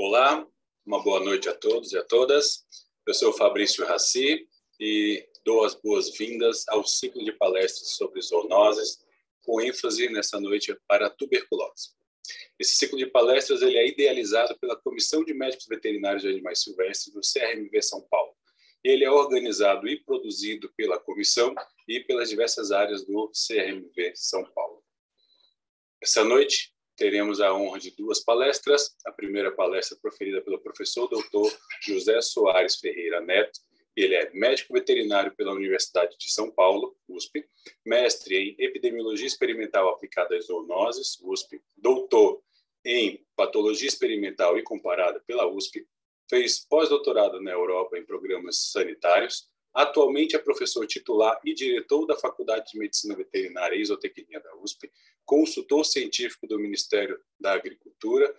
Olá, uma boa noite a todos e a todas. Eu sou Fabrício Raci e dou as boas-vindas ao ciclo de palestras sobre zoonoses, com ênfase nessa noite para a tuberculose. Esse ciclo de palestras ele é idealizado pela Comissão de Médicos Veterinários de Animais Silvestres do CRMV São Paulo. Ele é organizado e produzido pela comissão e pelas diversas áreas do CRMV São Paulo. Essa noite teremos a honra de duas palestras. A primeira palestra proferida pelo professor doutor José Soares Ferreira Neto. Ele é médico veterinário pela Universidade de São Paulo, USP, mestre em epidemiologia experimental aplicada às zoonoses, USP, doutor em patologia experimental e comparada pela USP, fez pós-doutorado na Europa em programas sanitários, Atualmente é professor titular e diretor da Faculdade de Medicina Veterinária e Isotecnia da USP, consultor científico do Ministério da Agricultura,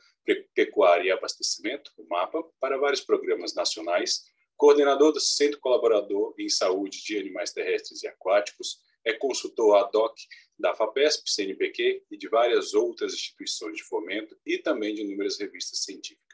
Pecuária e Abastecimento, o MAPA, para vários programas nacionais, coordenador do Centro Colaborador em Saúde de Animais Terrestres e Aquáticos, é consultor ad hoc da FAPESP, CNPq e de várias outras instituições de fomento e também de inúmeras revistas científicas.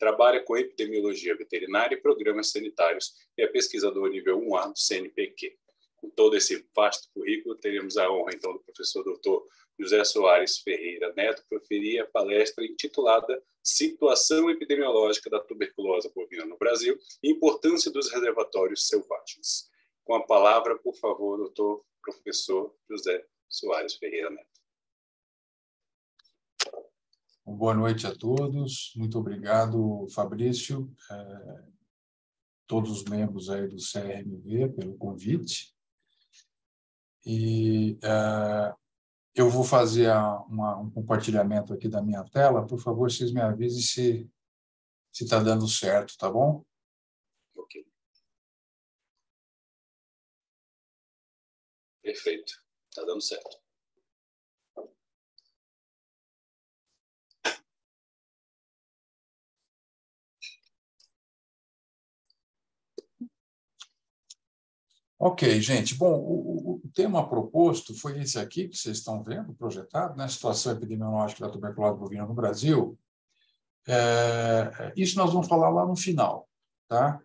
Trabalha com epidemiologia veterinária e programas sanitários e é pesquisador nível 1A do CNPq. Com todo esse vasto currículo, teremos a honra, então, do professor doutor José Soares Ferreira Neto proferir a palestra intitulada Situação Epidemiológica da Tuberculose Bovina no Brasil e Importância dos Reservatórios Selvagens. Com a palavra, por favor, doutor professor José Soares Ferreira Neto. Boa noite a todos. Muito obrigado, Fabrício, eh, todos os membros aí do CRMV pelo convite. E eh, eu vou fazer uma, um compartilhamento aqui da minha tela. Por favor, vocês me avisem se se está dando certo, tá bom? Ok. Perfeito. Está dando certo. Ok, gente. Bom, o, o, tema proposto foi esse aqui que vocês estão vendo, projetado, né? Situação epidemiológica da tuberculose bovina no Brasil. É, isso nós vamos falar lá no final, tá?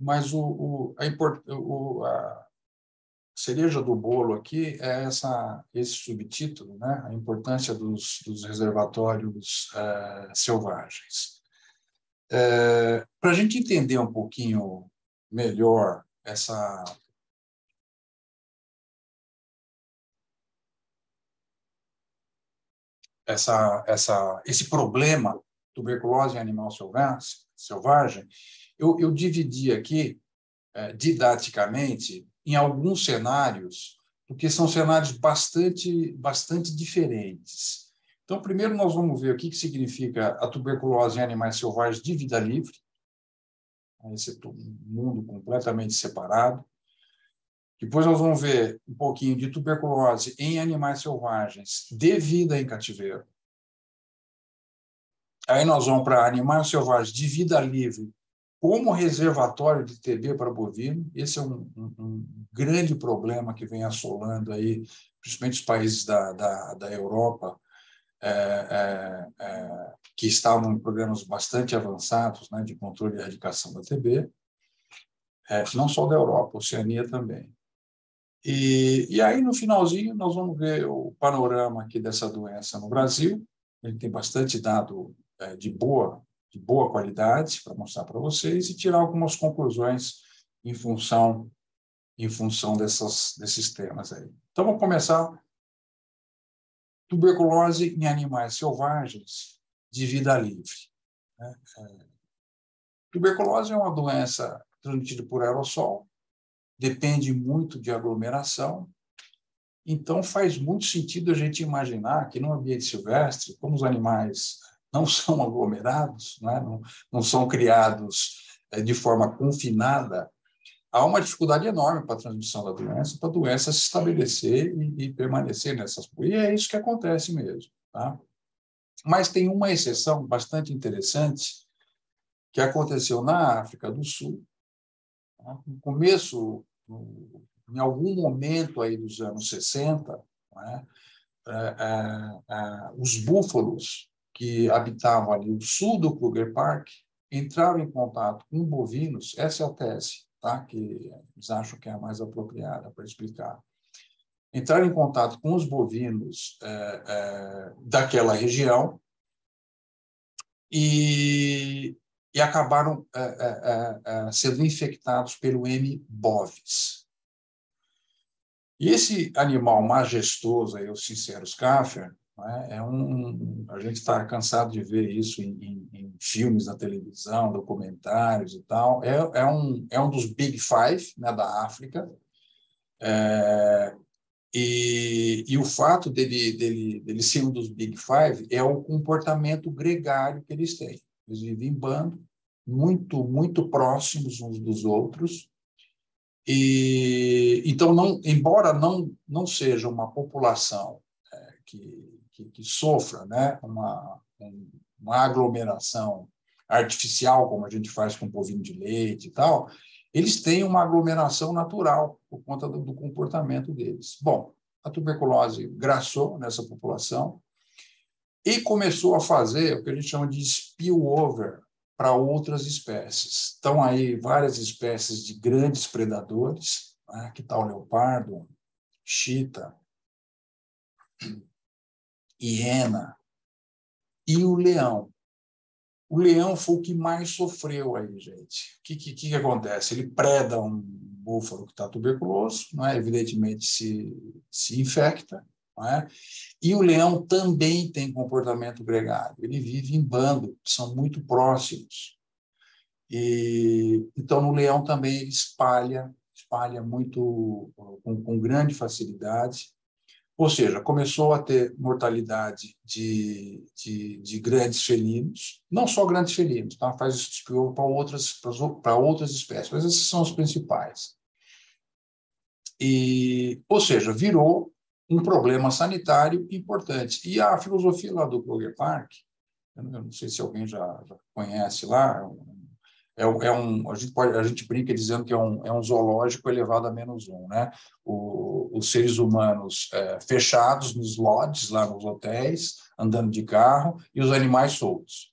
Mas o, o, a, import, o, a cereja do bolo aqui é essa, esse subtítulo, né? A importância dos, dos reservatórios é, selvagens. É, Para a gente entender um pouquinho melhor essa essa, essa, esse problema tuberculose em animal selvagem, eu, eu dividi aqui é, didaticamente em alguns cenários, porque são cenários bastante, bastante diferentes. Então, primeiro nós vamos ver o que, que significa a tuberculose em animais selvagens de vida livre, esse é mundo completamente separado. Depois nós vamos ver um pouquinho de tuberculose em animais selvagens de vida em cativeiro. Aí nós vamos para animais selvagens de vida livre como reservatório de TB para bovino. Esse é um, um, um grande problema que vem assolando aí, principalmente os países da, da, da Europa, é, é, é, que estavam em programas bastante avançados né, de controle e erradicação da TB, é, não só da Europa, Oceania também. E, e aí, no finalzinho, nós vamos ver o panorama aqui dessa doença no Brasil. Ele tem bastante dado é, de boa, de boa qualidade para mostrar para vocês e tirar algumas conclusões em função em função dessas, desses temas aí. Então, vamos começar. Tuberculose em animais selvagens de vida livre. Né? É, tuberculose é uma doença transmitida por aerossol, depende muito de aglomeração. Então, faz muito sentido a gente imaginar que no ambiente silvestre, como os animais não são aglomerados, não, é? não, não são criados eh, de forma confinada, há uma dificuldade enorme para a transmissão da doença, para a doença se estabelecer e, e permanecer nessas. E é isso que acontece mesmo. Tá? Mas tem uma exceção bastante interessante que aconteceu na África do Sul, no começo, em algum momento aí dos anos 60, é? É, é, é, os búfalos que habitavam ali o sul do Kruger Park entraram em contato com bovinos, essa é a tese, tá? que eles acham que é a mais apropriada para explicar. Entraram em contato com os bovinos daquela região e, e acabaram é, é, é, sendo infectados pelo M. bovis. E esse animal majestoso, aí, o Sinceros Kaffer, né, é um, a gente está cansado de ver isso em, em, em, filmes na televisão, documentários e tal. É, é, um, é um dos Big Five né, da África. É, e, e, o fato dele, dele, dele ser um dos Big Five é o comportamento gregário que eles têm. Eles vivem em bando, muito, muito próximos uns dos outros. E então, não, embora não não seja uma população é, que, que, que, sofra, né, uma uma aglomeração artificial como a gente faz com povinho de leite e tal, eles têm uma aglomeração natural por conta do, do comportamento deles. Bom, a tuberculose graçou nessa população e começou a fazer o que a gente chama de spillover para outras espécies. Estão aí várias espécies de grandes predadores, né? que está o leopardo, chita, hiena e o leão. O leão foi o que mais sofreu aí, gente. O que, que, que acontece? Ele preda um búfalo que está tuberculoso, não é? evidentemente se, se infecta, é? E o leão também tem comportamento gregário, ele vive em bando, são muito próximos. E, então, no leão também ele espalha, espalha muito, com, com grande facilidade. Ou seja, começou a ter mortalidade de, de, de grandes felinos, não só grandes felinos, tá? faz isso para outras, para outras espécies, mas esses são os principais. E, ou seja, virou um problema sanitário importante. E a filosofia lá do Kruger Park, eu não sei se alguém já, já conhece lá, é, é, um, a gente pode, a gente brinca dizendo que é um, é um zoológico elevado a menos um, né? O, os seres humanos é, fechados nos lodges, lá nos hotéis, andando de carro, e os animais soltos.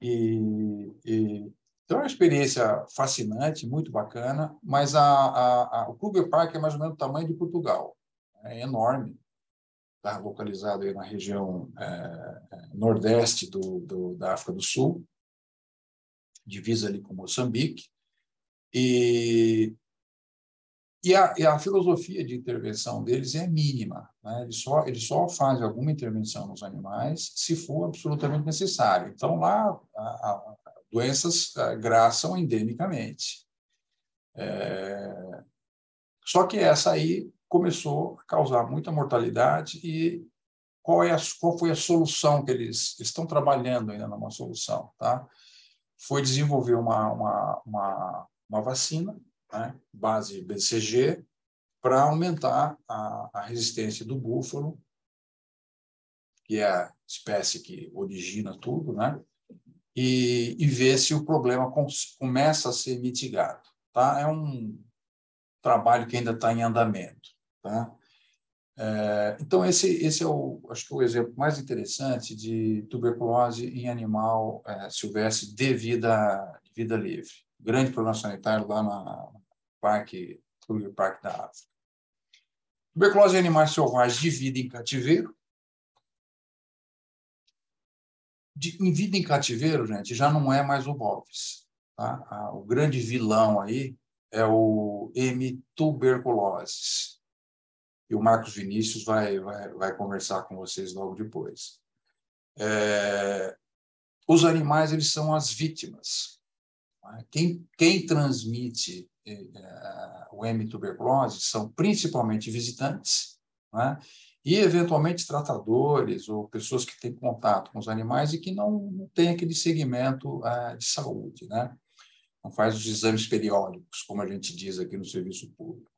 E, e então é uma experiência fascinante, muito bacana, mas a, a, a, o Kruger Park é mais ou menos o tamanho de Portugal é enorme, está localizado aí na região é, é, nordeste do, do, da África do Sul, divisa ali com Moçambique, e, e, a, e a filosofia de intervenção deles é mínima. Né? Eles, só, eles só fazem alguma intervenção nos animais se for absolutamente necessário. Então, lá, a, a, doenças a, graçam endemicamente. É, só que essa aí começou a causar muita mortalidade e qual, é a, qual foi a solução que eles estão trabalhando ainda numa solução, tá? Foi desenvolver uma, uma, uma, uma vacina, né, base BCG, para aumentar a, a resistência do búfalo, que é a espécie que origina tudo, né? E, e ver se o problema com, começa a ser mitigado. Tá? É um trabalho que ainda está em andamento. Tá? É, então, esse, esse é o, acho que o exemplo mais interessante de tuberculose em animal é, silvestre de vida, de vida livre. Grande problema sanitário lá na Parque, Kruger Park da África. Tuberculose em animais selvagens de vida em cativeiro. De, em vida em cativeiro, gente, já não é mais o Bovis. Tá? O grande vilão aí é o M. tuberculosis e o Marcos Vinícius vai, vai, vai conversar com vocês logo depois. É, os animais eles são as vítimas. Quem, quem transmite é, o M tuberculose são principalmente visitantes né? e eventualmente tratadores ou pessoas que têm contato com os animais e que não, não têm aquele segmento é, de saúde, né? Não faz os exames periódicos, como a gente diz aqui no serviço público.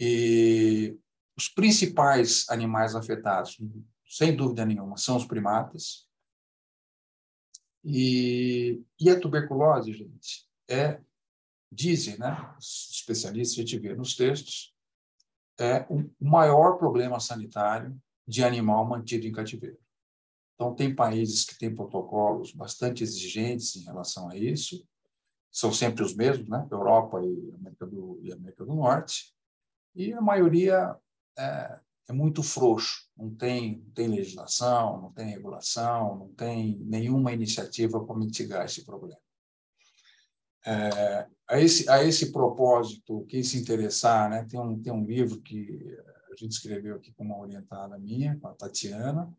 E os principais animais afetados, sem dúvida nenhuma, são os primatas. E, e a tuberculose, gente, é, dizem, né, os especialistas, a gente vê nos textos, é o maior problema sanitário de animal mantido em cativeiro. Então, tem países que têm protocolos bastante exigentes em relação a isso, são sempre os mesmos, né? Europa e América do, e América do Norte, e a maioria é, é muito frouxo, não tem, não tem legislação, não tem regulação, não tem nenhuma iniciativa para mitigar esse problema. É, a, esse, a esse propósito, quem se interessar, né, tem, um, tem um livro que a gente escreveu aqui com uma orientada minha, com a Tatiana,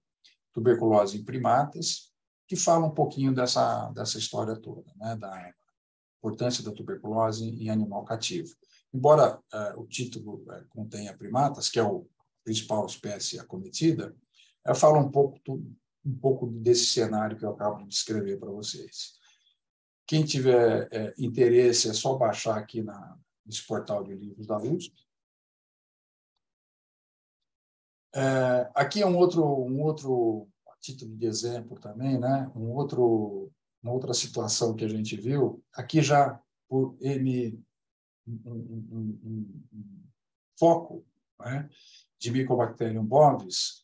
Tuberculose em Primatas, que fala um pouquinho dessa, dessa história toda, né, da importância da tuberculose em animal cativo. Embora uh, o título uh, contenha primatas, que é o principal espécie acometida, eu falo um pouco, um pouco desse cenário que eu acabo de descrever para vocês. Quem tiver é, interesse, é só baixar aqui na, nesse portal de livros da USP. É, aqui é um outro, um outro título de exemplo também, né? um outro, uma outra situação que a gente viu, aqui já por M, um, um, um, foco né? de Mycobacterium bovis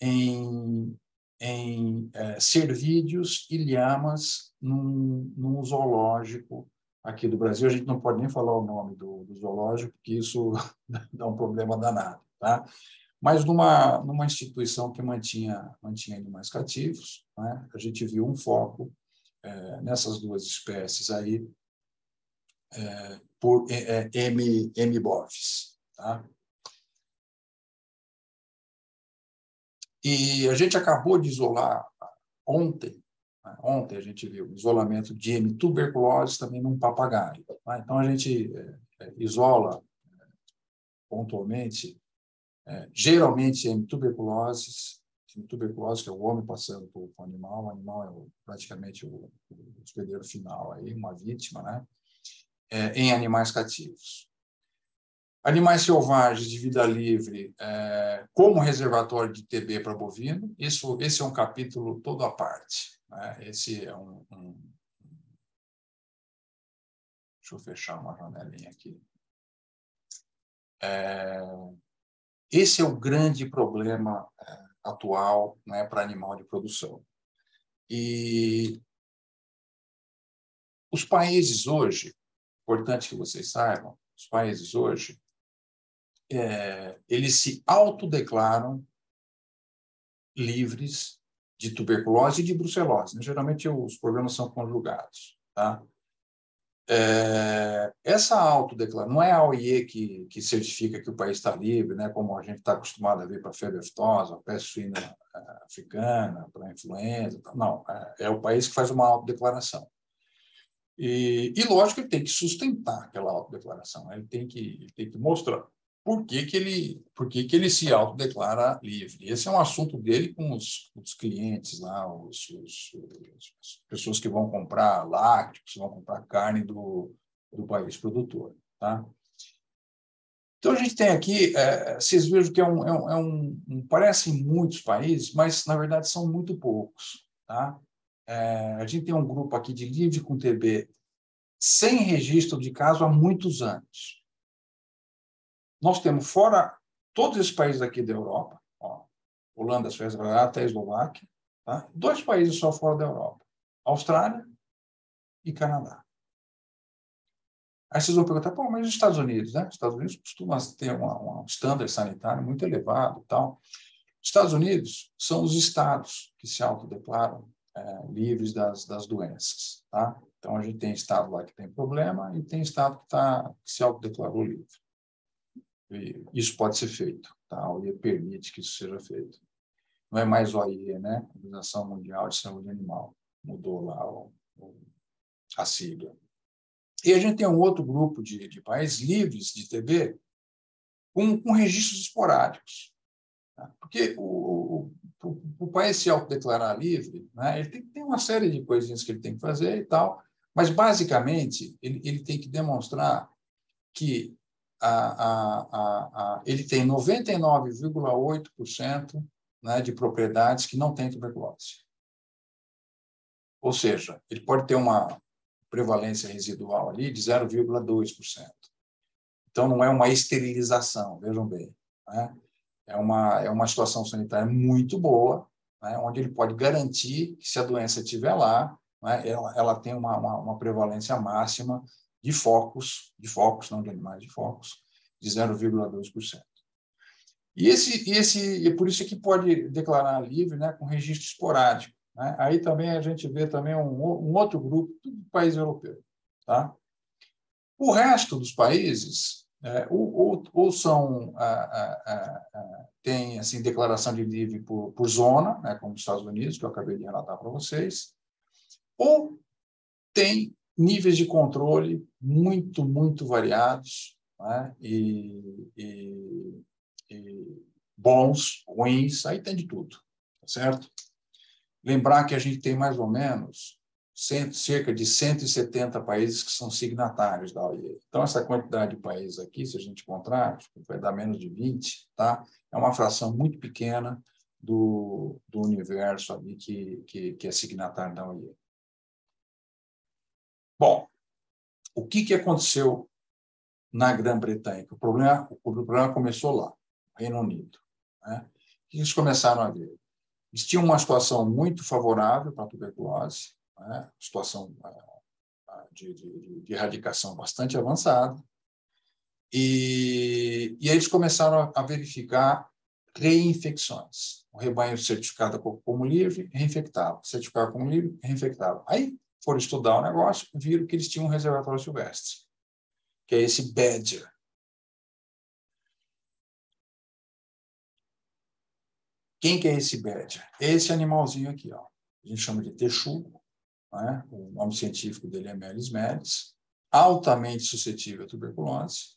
em, em é, cervídeos e lhamas num, num, zoológico aqui do Brasil. A gente não pode nem falar o nome do, do zoológico, porque isso dá um problema danado. Tá? Mas numa, numa instituição que mantinha, mantinha animais cativos, né? a gente viu um foco é, nessas duas espécies aí, por é, é M, M. bovis. Tá? E a gente acabou de isolar ontem, né? ontem a gente viu isolamento de M tuberculose também num papagaio. Tá? Então a gente é, é, isola é, pontualmente, geralmente M tuberculose, tuberculose que é o homem passando para o animal, o animal é praticamente o, o hospedeiro final aí, uma vítima, né? É, em animais cativos. Animais selvagens de vida livre é, como reservatório de TB para bovino, isso, esse é um capítulo todo à parte. Né? Esse é um, um, Deixa eu fechar uma janelinha aqui. É, esse é o grande problema é, atual né, para animal de produção. E os países hoje, importante que vocês saibam, os países hoje é, eles se autodeclaram livres de tuberculose e de brucelose. Né? Geralmente os problemas são conjugados. Tá? É, essa autodeclaração, não é a OIE que, que certifica que o país está livre, né, como a gente está acostumado a ver para febre aftosa, peste suína é, africana, para a influenza. Não, é, é, o país que faz uma autodeclaração. E, e, lógico, ele tem que sustentar aquela autodeclaração, ele tem que, ele tem que mostrar por que, que, ele, por que, que ele se autodeclara livre. Esse é um assunto dele com os, os clientes lá, os, os, as pessoas que vão comprar lácteos, vão comprar carne do, do país produtor. Tá? Então, a gente tem aqui, é, vocês vejam que é um, é um, é um, um, parecem muitos países, mas, na verdade, são muito poucos. Tá? É, a gente tem um grupo aqui de livre com TB sem registro de caso há muitos anos nós temos fora todos esses países aqui da Europa, ó, Holanda, Suécia, até Eslováquia, tá? dois países só fora da Europa, Austrália e Canadá. Aí vocês vão perguntar, pô, mas os Estados Unidos, né? Os Estados Unidos costumam ter um standard sanitário muito elevado tal. Os Estados Unidos são os estados que se autodeclaram é, livres das, das doenças, tá? Então, a gente tem estado lá que tem problema e tem estado que, tá, que se autodeclarou livre isso pode ser feito, tá? A OIE permite que isso seja feito. Não é mais OIE, né? Organização Mundial de Saúde Animal. Mudou lá o, o, a sigla. E a gente tem um outro grupo de, de países livres de TB com, com registros esporádicos. Tá? Porque o, o, país se autodeclarar livre, né? ele tem, tem uma série de coisinhas que ele tem que fazer e tal, mas, basicamente, ele, ele tem que demonstrar que a, a, a, ele tem 99,8% né, de propriedades que não têm tuberculose. Ou seja, ele pode ter uma prevalência residual ali de 0,2%. Então, não é uma esterilização, vejam bem. Né? É, uma, é uma situação sanitária muito boa, né, onde ele pode garantir que, se a doença estiver lá, né, ela, ela tem uma, uma, uma, prevalência máxima de focos, de focos, não de animais, de focos, de 0,2%. E esse, esse, e por isso que pode declarar livre né, com registro esporádico. Né? Aí também a gente vê também um, um outro grupo, tudo país europeu. Tá? O resto dos países é, ou, ou, ou, são tem assim declaração de livre por, por zona, né, como os Estados Unidos, que eu acabei de relatar para vocês, ou tem níveis de controle muito, muito variados né, e, e, e bons, ruins, aí tem de tudo, tá certo? Lembrar que a gente tem mais ou menos cerca de 170 países que são signatários da OIE. Então, essa quantidade de países aqui, se a gente encontrar, vai dar menos de 20, tá? é uma fração muito pequena do, do universo ali que, que, que é signatário da OIE. Bom, o que, que aconteceu na Grã-Bretanha? O problema, o problema começou lá, Reino Unido. Né? O que eles começaram a ver? Eles tinham uma situação muito favorável para a tuberculose, né? situação é, de, de, de, erradicação bastante avançada, e, e eles começaram a verificar reinfecções. O rebanho certificado como livre, reinfectava. Certificado como livre, reinfectava. Aí foram estudar o negócio, viram que eles tinham um reservatório silvestre, que é esse Badger. Quem que é esse Badger? Esse animalzinho aqui, ó. A gente chama de texugo né? o nome científico dele é Melis melis, altamente suscetível à tuberculose.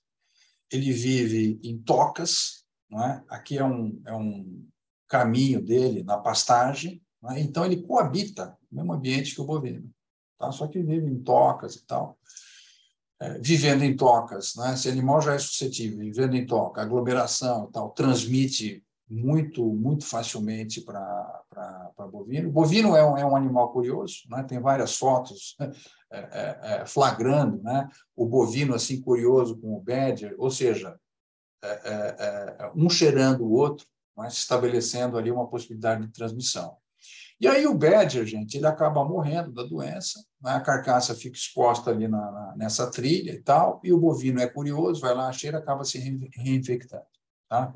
Ele vive em tocas, é? aqui é um, é um caminho dele na pastagem, é? então ele coabita no mesmo ambiente que o bovino, tá? só que vive em tocas e tal. É, vivendo em tocas, né? se o animal já é suscetível, vivendo em toca, aglomeração e tal, transmite muito muito facilmente para bovino. Bovino é um, é um animal curioso, né? tem várias fotos né? é, é, é, flagrando né? o bovino assim curioso com o badger, ou seja, é, é, um cheirando o outro, mas estabelecendo ali uma possibilidade de transmissão. E aí o badger, gente, ele acaba morrendo da doença, né? a carcaça fica exposta ali na, na, nessa trilha e tal, e o bovino é curioso, vai lá, cheira, acaba se reinfectando. Tá?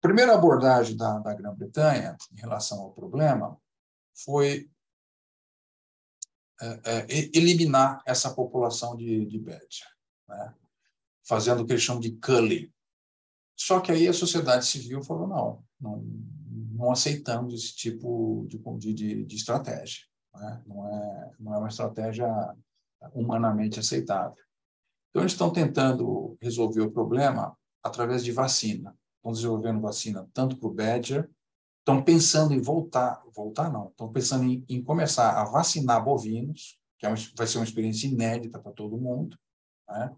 Primeira abordagem da, da Grã-Bretanha em relação ao problema foi é, é, eliminar essa população de, de né? fazendo o que eles chamam de culling. Só que aí a sociedade civil falou, não, não, não aceitamos esse tipo de, de, de estratégia. Né? Não, é, não é uma estratégia humanamente aceitável. Então, eles estão tentando resolver o problema através de vacina estão desenvolvendo vacina tanto para o Badger, estão pensando em voltar, voltar não, estão pensando em, em começar a vacinar bovinos, que é uma, vai ser uma experiência inédita para todo mundo, né?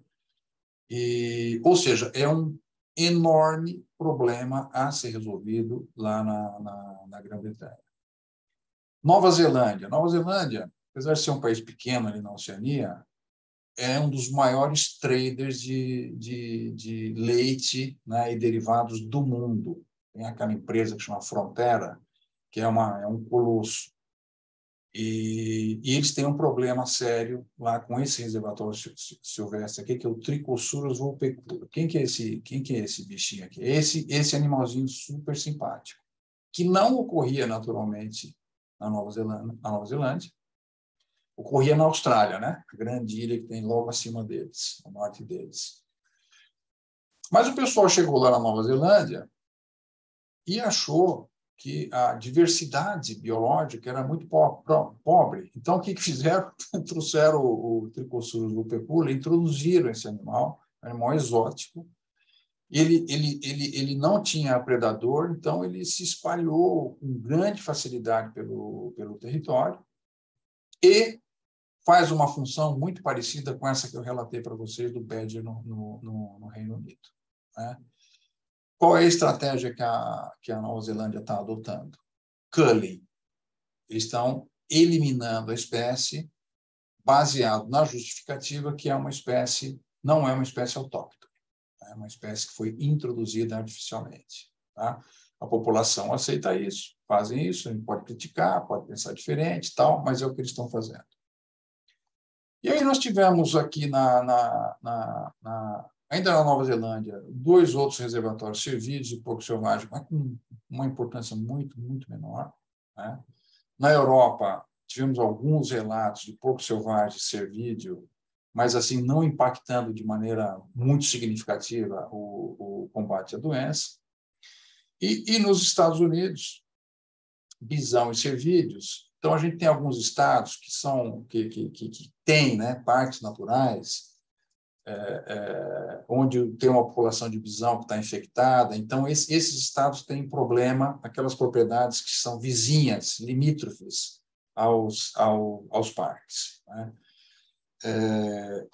E, ou seja, é um enorme problema a ser resolvido lá na, na, na Grã-Bretanha. Nova Zelândia. Nova Zelândia, apesar de ser um país pequeno ali na Oceania, é um dos maiores traders de, de, de leite né, e derivados do mundo. Tem aquela empresa que chama Frontera, que é, uma, é um colosso. E, e, eles têm um problema sério lá com esse reservatório silvestre aqui, que é o Tricosurus vulpecula. Quem que é esse, quem que é esse bichinho aqui? Esse, esse animalzinho super simpático, que não ocorria naturalmente na Nova Zelândia, na Nova Zelândia ocorria na Austrália, né? a grande ilha que tem logo acima deles, ao norte deles. Mas o pessoal chegou lá na Nova Zelândia e achou que a diversidade biológica era muito pobre. Então, o que, fizeram? Trouxeram o, o Tricosurus lupecula, introduziram esse animal, animal exótico. Ele, ele, ele, ele não tinha predador, então ele se espalhou com grande facilidade pelo, pelo território e faz uma função muito parecida com essa que eu relatei para vocês do Badger no, no, no Reino Unido. Né? Qual é a estratégia que a, que a Nova Zelândia está adotando? Culling. Eles estão eliminando a espécie baseado na justificativa que é uma espécie, não é uma espécie autóctone, é uma espécie que foi introduzida artificialmente. Tá? A população aceita isso, fazem isso, a gente pode criticar, pode pensar diferente, tal, mas é o que eles estão fazendo. E aí nós tivemos aqui na, na, na, na ainda na Nova Zelândia, dois outros reservatórios servidos de porco selvagem, mas com uma importância muito, muito menor. Né? Na Europa, tivemos alguns relatos de porco selvagem cervídeo, mas assim não impactando de maneira muito significativa o, o combate à doença. E, e nos Estados Unidos, bisão e cervídeos. Então a gente tem alguns estados que são que, que, que, que têm né, parques naturais é, é, onde tem uma população de bisão que está infectada. Então, esse, esses estados têm problema, aquelas propriedades que são vizinhas, limítrofes aos, ao, aos parques. Né? É,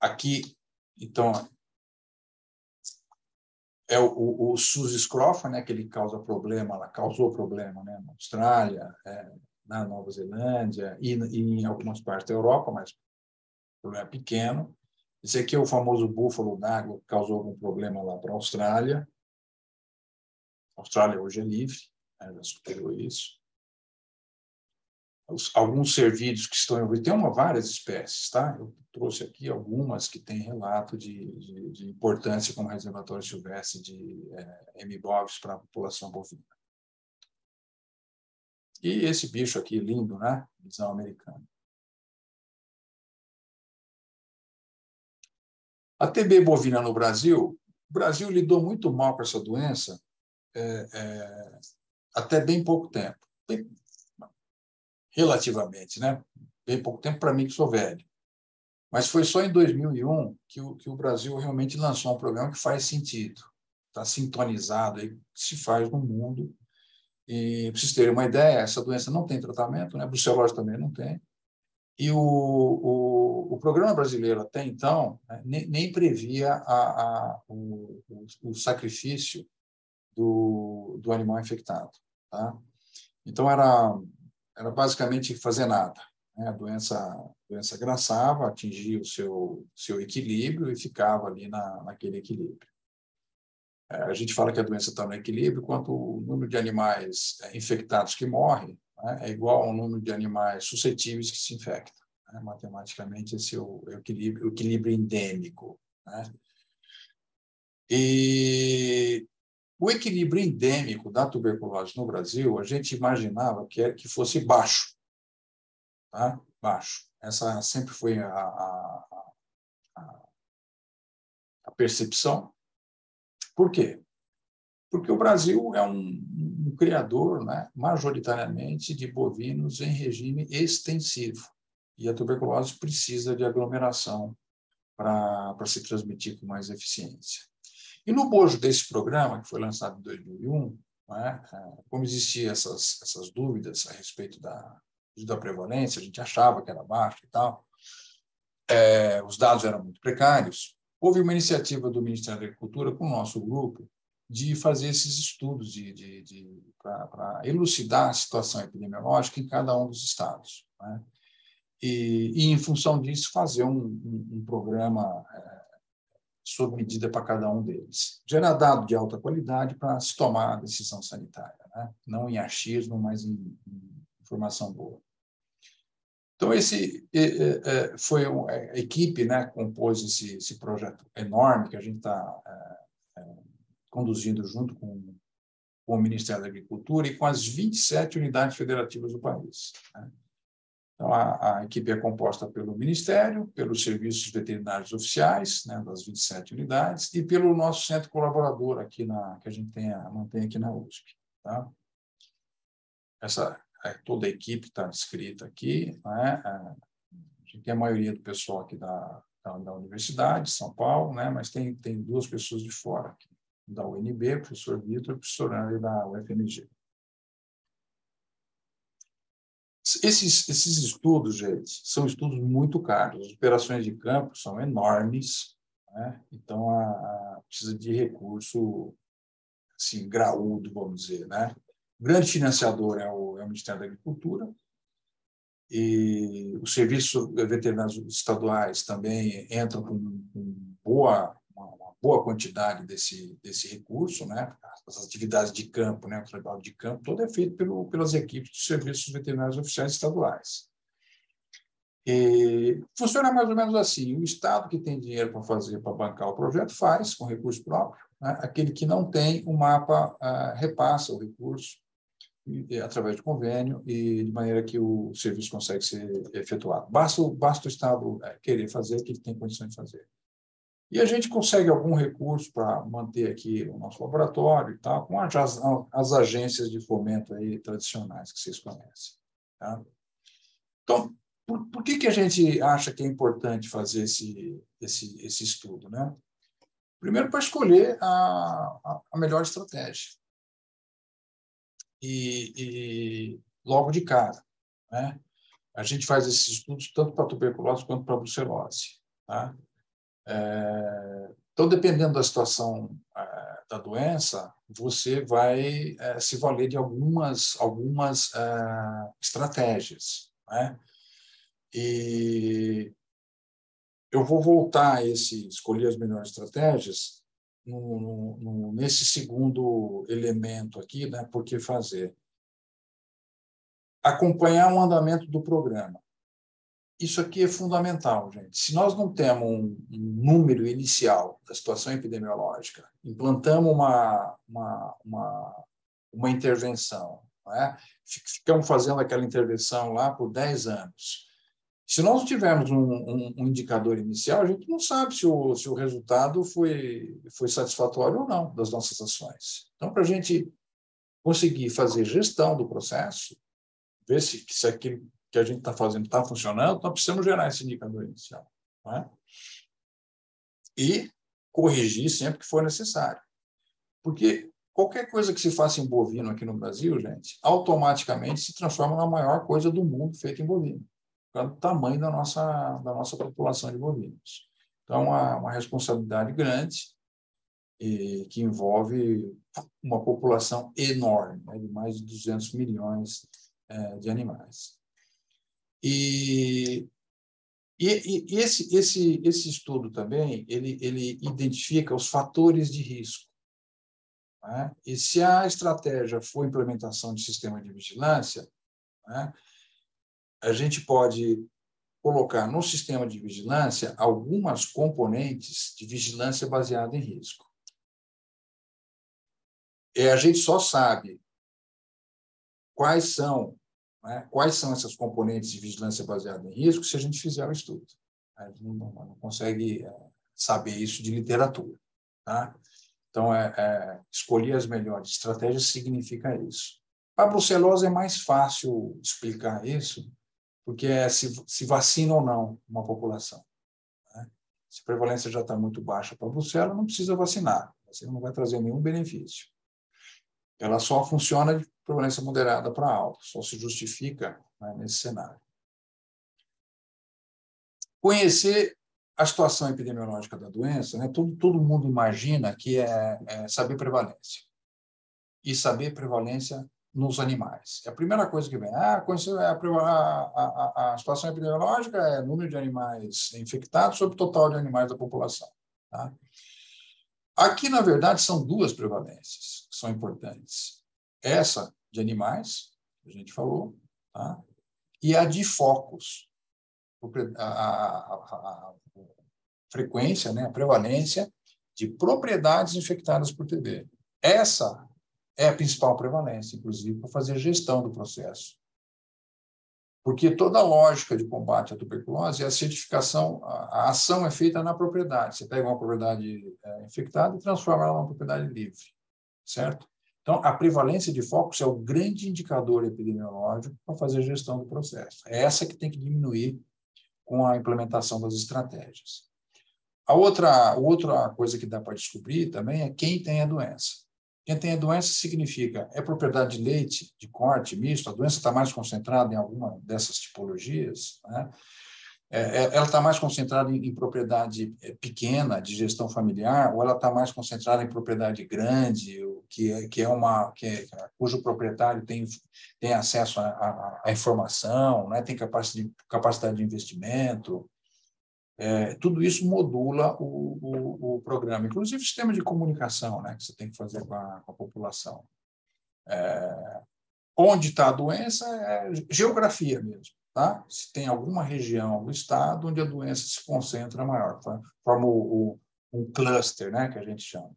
aqui, então, é o, o, o SUS né, que ele causa problema, ela causou problema né, na Austrália, é, na Nova Zelândia e, e, em algumas partes da Europa, mas problema pequeno. Esse aqui é o famoso búfalo d'água que causou algum problema lá para a Austrália. A Austrália hoje é livre, né, já superou isso. Os, alguns servidos que estão envolvidos, tem uma, várias espécies, tá? Eu trouxe aqui algumas que têm relato de, de, de importância como reservatório silvestre de é, para a população bovina. E esse bicho aqui, lindo, né? Visão americana. A TB bovina no Brasil, o Brasil lidou muito mal com essa doença é, é, até bem pouco tempo. Relativamente, né? Bem pouco tempo para mim que sou velho. Mas foi só em 2001 que o, que o Brasil realmente lançou um programa que faz sentido. Está sintonizado aí, se faz no mundo e, para vocês terem uma ideia, essa doença não tem tratamento, né? brucelose também não tem. E o, o, o programa brasileiro, até então, né, nem, nem, previa a, a, o, o, sacrifício do, do animal infectado. Tá? Então, era, era basicamente fazer nada. Né? A doença, a doença graçava, atingia o seu, seu equilíbrio e ficava ali na, naquele equilíbrio. É, a gente fala que a doença está no equilíbrio, quanto o número de animais é, infectados que morrem né, é igual ao número de animais suscetíveis que se infectam. Né? Matematicamente, esse é o equilíbrio, o equilíbrio endêmico. Né? E o equilíbrio endêmico da tuberculose no Brasil, a gente imaginava que, que fosse baixo. Tá? Baixo. Essa sempre foi a, a, a, a percepção. Por quê? Porque o Brasil é um, um criador, né, majoritariamente, de bovinos em regime extensivo. E a tuberculose precisa de aglomeração para se transmitir com mais eficiência. E no bojo desse programa, que foi lançado em 2001, né, como existiam essas, essas dúvidas a respeito da, da prevalência, a gente achava que era baixa e tal, é, os dados eram muito precários, houve uma iniciativa do Ministério da Agricultura com o nosso grupo de fazer esses estudos de, de, de para elucidar a situação epidemiológica em cada um dos estados. Né? E, e, em função disso, fazer um, um, um programa é, sob medida para cada um deles. Gerar dado de alta qualidade para se tomar a decisão sanitária, né? não em achismo, mas em, em informação boa. Então, esse foi a equipe né, compôs esse, esse projeto enorme que a gente está é, é, conduzindo junto com, com, o Ministério da Agricultura e com as 27 unidades federativas do país. Né? Então, a, a, equipe é composta pelo Ministério, pelos serviços veterinários oficiais, né, das 27 unidades, e pelo nosso centro colaborador aqui na, que a gente tem, mantém aqui na USP. Tá? Essa, é, toda a equipe está descrita aqui. Né? É, a gente tem a maioria do pessoal aqui da, da, da Universidade, São Paulo, né? mas tem, tem duas pessoas de fora aqui, da UNB, o professor Vitor e o professor André da UFMG. Esses, esses estudos, gente, são estudos muito caros. As operações de campo são enormes, né? então a, a, precisa de recurso assim, graúdo, vamos dizer. Né? O grande financiador é o, é o Ministério da Agricultura, e os serviços veterinários estaduais também entram com, com boa, boa quantidade desse, desse recurso, né? as atividades de campo, né? o trabalho de campo, todo é feito pelo, pelas equipes dos serviços veterinários oficiais estaduais. E funciona mais ou menos assim: o Estado que tem dinheiro para fazer, para bancar o projeto, faz com recurso próprio, né? aquele que não tem, o mapa ah, repassa o recurso através de convênio e de maneira que o serviço consegue ser efetuado. Basta, basta o Estado é, querer fazer, que ele tem condições de fazer. E a gente consegue algum recurso para manter aqui o nosso laboratório e tal, com as, as agências de fomento aí tradicionais que vocês conhecem. Tá? Então, por, por, que, que a gente acha que é importante fazer esse, esse, esse estudo? Né? Primeiro, para escolher a, a, melhor estratégia. E, e, logo de cara. Né? A gente faz esses estudos tanto para tuberculose quanto para brucelose. Tá? Então, dependendo da situação é, da doença, você vai é, se valer de algumas, algumas é, estratégias. Né? E eu vou voltar a esse escolher as melhores estratégias no, no, nesse segundo elemento aqui, né? Por que fazer? Acompanhar o andamento do programa. Isso aqui é fundamental, gente. Se nós não temos um, número inicial da situação epidemiológica, implantamos uma, uma, uma, uma intervenção, né? ficamos fazendo aquela intervenção lá por 10 anos, se nós não tivermos um, um, um, indicador inicial, a gente não sabe se o, se o resultado foi, foi satisfatório ou não das nossas ações. Então, para a gente conseguir fazer gestão do processo, ver se, se aquilo que a gente está fazendo está funcionando, nós precisamos gerar esse indicador inicial. É? E corrigir sempre que for necessário. Porque qualquer coisa que se faça em bovino aqui no Brasil, gente, automaticamente se transforma na maior coisa do mundo feita em bovino pelo tamanho da nossa, da nossa população de bovinos. Então, é uma, uma responsabilidade grande e, que envolve uma população enorme, né, de mais de 200 milhões é, de animais. E, e, e, esse, esse, esse estudo também ele, ele identifica os fatores de risco. Né? E se a estratégia for implementação de sistema de vigilância, né, a gente pode colocar no sistema de vigilância algumas componentes de vigilância baseada em risco. E a gente só sabe quais são né, quais são essas componentes de vigilância baseada em risco se a gente fizer o estudo. A gente não, não consegue é, saber isso de literatura. Tá? Então, é, é, escolher as melhores estratégias significa isso. Para a brucelose é mais fácil explicar isso, porque é se, se vacina ou não uma população. Né? Se a prevalência já está muito baixa para a brucela, não precisa vacinar. Vacina não vai trazer nenhum benefício. Ela só funciona prevalência moderada para alta, só se justifica né, nesse cenário. Conhecer a situação epidemiológica da doença, né, todo, todo mundo imagina que é, é saber prevalência. E saber prevalência nos animais. É a primeira coisa que vem. Ah, a, a, a situação epidemiológica é número de animais infectados sobre o total de animais da população. Tá? Aqui, na verdade, são duas prevalências que são importantes. Essa de animais, que a gente falou, tá? e a de focos. A, a, a, frequência, né? a prevalência de propriedades infectadas por TB. Essa é a principal prevalência, inclusive, para fazer gestão do processo. Porque toda a lógica de combate à tuberculose é a certificação, a, ação é feita na propriedade. Você pega uma propriedade é, infectada e transforma ela numa propriedade livre, certo? Então, a prevalência de focos é o grande indicador epidemiológico para fazer gestão do processo. É essa que tem que diminuir com a implementação das estratégias. A outra, outra coisa que dá para descobrir também é quem tem a doença. Quem tem a doença significa é propriedade de leite, de corte misto, a doença está mais concentrada em alguma dessas tipologias, né? É, é ela está mais concentrada em, em, propriedade é, pequena, de gestão familiar, ou ela está mais concentrada em propriedade grande, que que é uma que é, cujo proprietário tem, tem acesso à informação, né? tem capacidade, capacidade de investimento. É, tudo isso modula o, o, o, programa, inclusive o sistema de comunicação né, que você tem que fazer com a, com a população. É, onde está a doença é geografia mesmo. Tá? Se tem alguma região do estado onde a doença se concentra maior, forma o, um cluster, né, que a gente chama.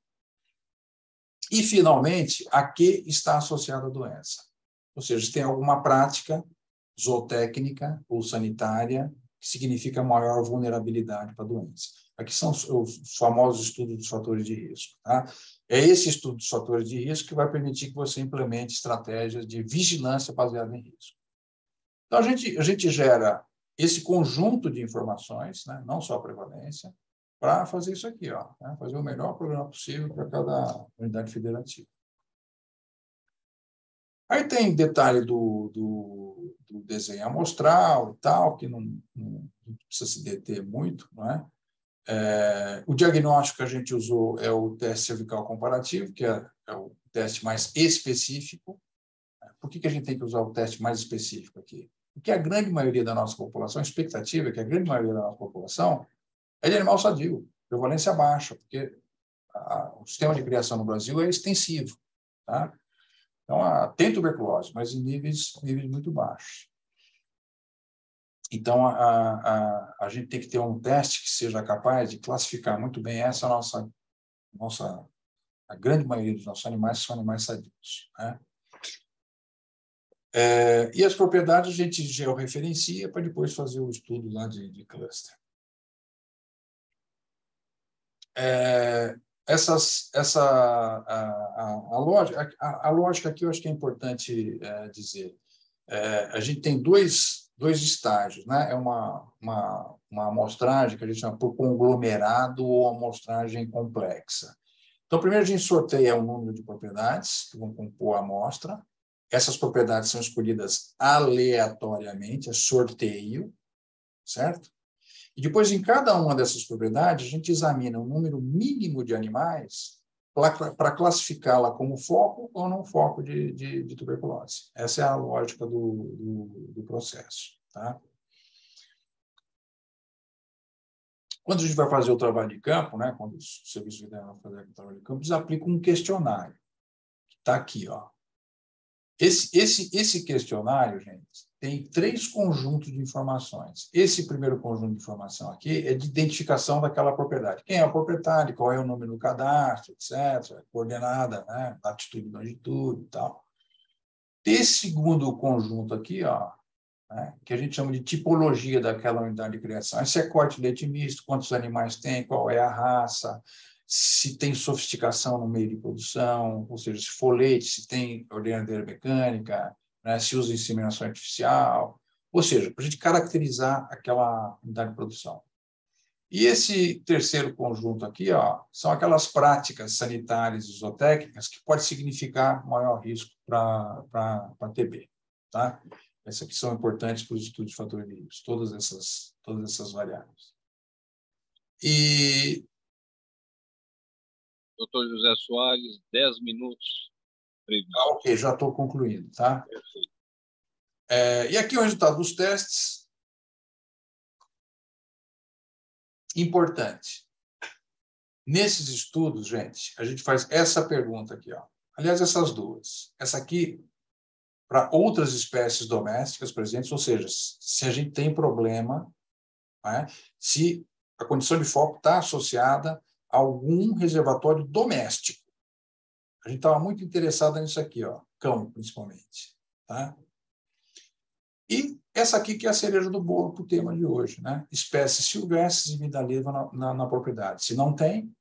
E, finalmente, a que está associada a doença. Ou seja, se tem alguma prática zootécnica ou sanitária que significa maior vulnerabilidade para a doença. Aqui são os famosos estudos dos fatores de risco. Tá? É esse estudo dos fatores de risco que vai permitir que você implemente estratégias de vigilância baseada em risco. Então, a gente, a gente gera esse conjunto de informações, né? não só a prevalência, para fazer isso aqui, ó, né? fazer o melhor programa possível para cada unidade federativa. Aí tem detalhe do, do, do, desenho amostral e tal, que não, não, precisa se deter muito. Não é? É, o diagnóstico que a gente usou é o teste cervical comparativo, que é, é o teste mais específico. Por que, que a gente tem que usar o teste mais específico aqui? Porque a grande maioria da nossa população, a expectativa é que a grande maioria da nossa população é de animal sadio, prevalência baixa, porque a, o sistema de criação no Brasil é extensivo. Tá? Então, a, tem tuberculose, mas em níveis, níveis muito baixos. Então, a, a, a gente tem que ter um teste que seja capaz de classificar muito bem essa nossa, nossa a grande maioria dos nossos animais são animais sadios. Né? É, e as propriedades a gente georreferencia para depois fazer o estudo lá de, de cluster. É, essas, essa, a, a, a, lógica, a, a, lógica aqui eu acho que é importante é, dizer. É, a gente tem dois, dois estágios, né? É uma, uma, uma amostragem que a gente chama por conglomerado ou amostragem complexa. Então, primeiro a gente sorteia um número de propriedades que vão compor a amostra. Essas propriedades são escolhidas aleatoriamente, é sorteio, certo? E depois, em cada uma dessas propriedades, a gente examina o um número mínimo de animais para classificá-la como foco ou não foco de, de, de, tuberculose. Essa é a lógica do, do, do processo. Tá? Quando a gente vai fazer o trabalho de campo, né, quando o serviço veterinário vai fazer o trabalho de campo, eles aplicam um questionário, que está aqui. Ó. Esse, esse, esse questionário, gente, tem três conjuntos de informações. Esse primeiro conjunto de informação aqui é de identificação daquela propriedade. Quem é o proprietário, qual é o nome no cadastro, etc., coordenada, né, latitude, longitude e tal. Esse segundo conjunto aqui, ó, né, que a gente chama de tipologia daquela unidade de criação. Esse é corte de leite misto, quantos animais tem, qual é a raça, se tem sofisticação no meio de produção, ou seja, se for leite, se tem ordenadeira mecânica, né, se usa inseminação artificial, ou seja, para a gente caracterizar aquela unidade de produção. E esse terceiro conjunto aqui ó, são aquelas práticas sanitárias e zootécnicas que pode significar maior risco para TB. Tá? Essas aqui são importantes para os estudos de fatores de risco, todas essas, todas essas variáveis. E... Doutor José Soares, 10 minutos ah, ok, já estou concluindo, tá? É, e aqui o resultado dos testes. Importante. Nesses estudos, gente, a gente faz essa pergunta aqui, ó. Aliás, essas duas. Essa aqui para outras espécies domésticas presentes, ou seja, se a gente tem problema, né, se a condição de foco está associada a algum reservatório doméstico. A gente estava muito interessado nisso aqui, ó, cão, principalmente. Tá? E essa aqui que é a cereja do bolo para o tema de hoje, né? Espécies silvestres e vida leva na, na, na, propriedade. Se não tem,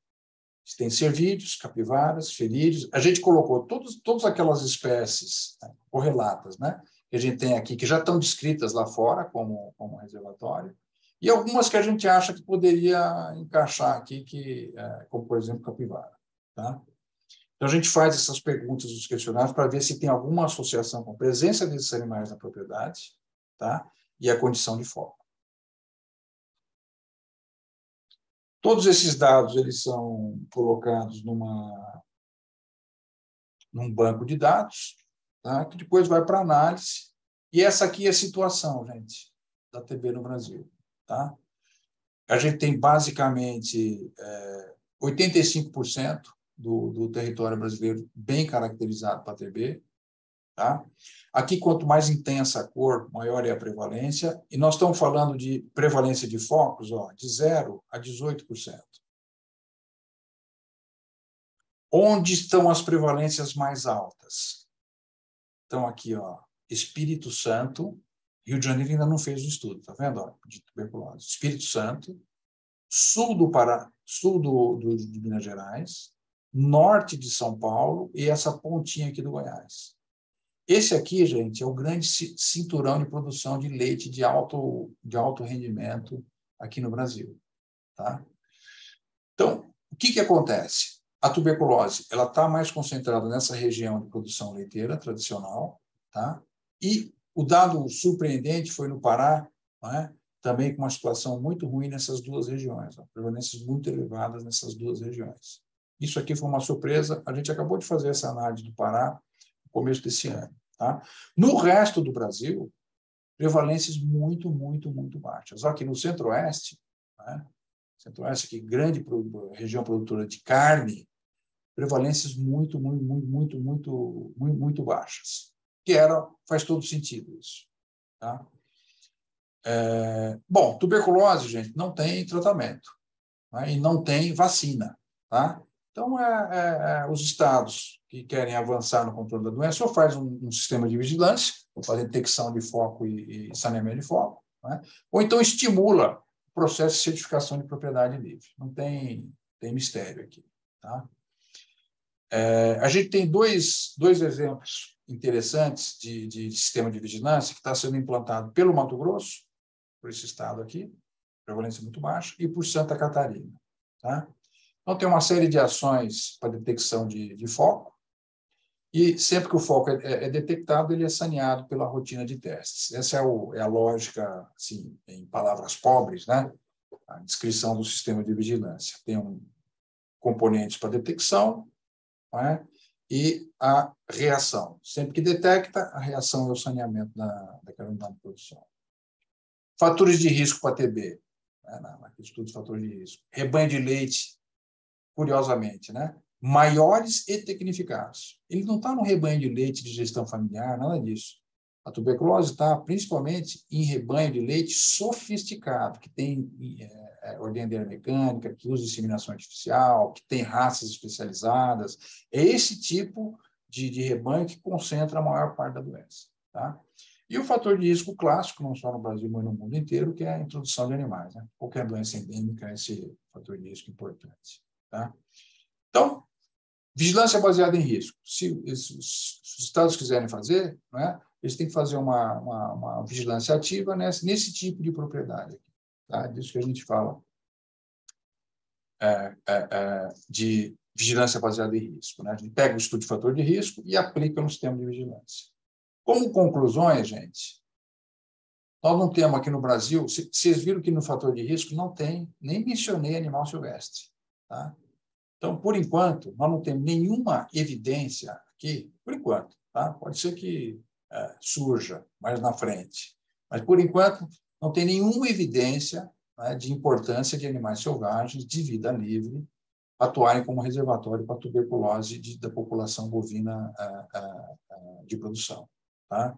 se tem cervídeos, capivaras, ferídeos, a gente colocou todos, todas aquelas espécies né, correlatas, né? Que a gente tem aqui, que já estão descritas lá fora como, como reservatório, e algumas que a gente acha que poderia encaixar aqui, que, é, como, por exemplo, capivara. Tá? Então, a gente faz essas perguntas nos questionários para ver se tem alguma associação com a presença desses animais na propriedade tá? e a condição de foco. Todos esses dados eles são colocados numa, num banco de dados, tá? que depois vai para análise. E essa aqui é a situação, gente, da TB no Brasil. Tá? A gente tem basicamente é, 85% do, do território brasileiro bem caracterizado para TB. Tá? Aqui, quanto mais intensa a cor, maior é a prevalência. E nós estamos falando de prevalência de focos ó, de 0 a 18%. Onde estão as prevalências mais altas? Então, aqui, ó, Espírito Santo, Rio de Janeiro ainda não fez o estudo, tá vendo? Ó, de tuberculose. Espírito Santo, sul do Pará, sul do, do, de Minas Gerais, norte de São Paulo e essa pontinha aqui do Goiás. Esse aqui, gente, é o grande cinturão de produção de leite de alto, de alto rendimento aqui no Brasil. Tá? Então, o que, que acontece? A tuberculose ela está mais concentrada nessa região de produção leiteira tradicional, tá? e o dado surpreendente foi no Pará, é? também com uma situação muito ruim nessas duas regiões, ó, prevalências muito elevadas nessas duas regiões. Isso aqui foi uma surpresa, a gente acabou de fazer essa análise do Pará no começo desse ano. Tá? No resto do Brasil, prevalências muito, muito, muito baixas. Aqui no Centro-Oeste, né? Centro-Oeste, que grande região produtora de carne, prevalências muito, muito, muito, muito, muito, muito, muito baixas. Que era, faz todo sentido isso. Tá? É, bom, tuberculose, gente, não tem tratamento né? e não tem vacina. Tá? Então, é, é, é, os estados que querem avançar no controle da doença ou faz um, um sistema de vigilância, ou faz detecção de foco e, e saneamento de foco, né? ou então estimula o processo de certificação de propriedade livre. Não tem, tem mistério aqui. Tá? É, a gente tem dois, dois exemplos interessantes de, de, sistema de vigilância que está sendo implantado pelo Mato Grosso, por esse estado aqui, prevalência muito baixa, e por Santa Catarina. Tá? Então, tem uma série de ações para detecção de, de foco, e sempre que o foco é, é, é, detectado, ele é saneado pela rotina de testes. Essa é, o, é, a lógica, assim, em palavras pobres, né? a descrição do sistema de vigilância. Tem um componente para detecção é? e a reação. Sempre que detecta, a reação é o saneamento da, daquela unidade de produção. Fatores de risco para TB, né? naquele estudo de fatores de risco. Rebanho de leite curiosamente, né? maiores e tecnificados. Ele não está no rebanho de leite de gestão familiar, nada disso. A tuberculose está principalmente em rebanho de leite sofisticado, que tem é, é ordenadora mecânica, que usa inseminação artificial, que tem raças especializadas. É esse tipo de, de rebanho que concentra a maior parte da doença. Tá? E o fator de risco clássico, não só no Brasil, mas no mundo inteiro, que é a introdução de animais. Né? Qualquer doença endêmica é esse fator de risco importante. Tá? Então, vigilância baseada em risco. Se, se, os estados quiserem fazer, né, eles têm que fazer uma, uma, uma vigilância ativa nesse, nesse tipo de propriedade. Tá? Disso que a gente fala é, é, é, de vigilância baseada em risco. Né? A gente pega o estudo de fator de risco e aplica no sistema de vigilância. Como conclusões, gente, nós não temos aqui no Brasil, vocês viram que no fator de risco não tem, nem mencionei animal silvestre. Tá? Então, por enquanto, nós não temos nenhuma evidência aqui, por enquanto. Tá? Pode ser que é, surja mais na frente. Mas, por enquanto, não tem nenhuma evidência né, de importância de animais selvagens de vida livre atuarem como reservatório para a tuberculose de, da população bovina é, é, de produção. Tá?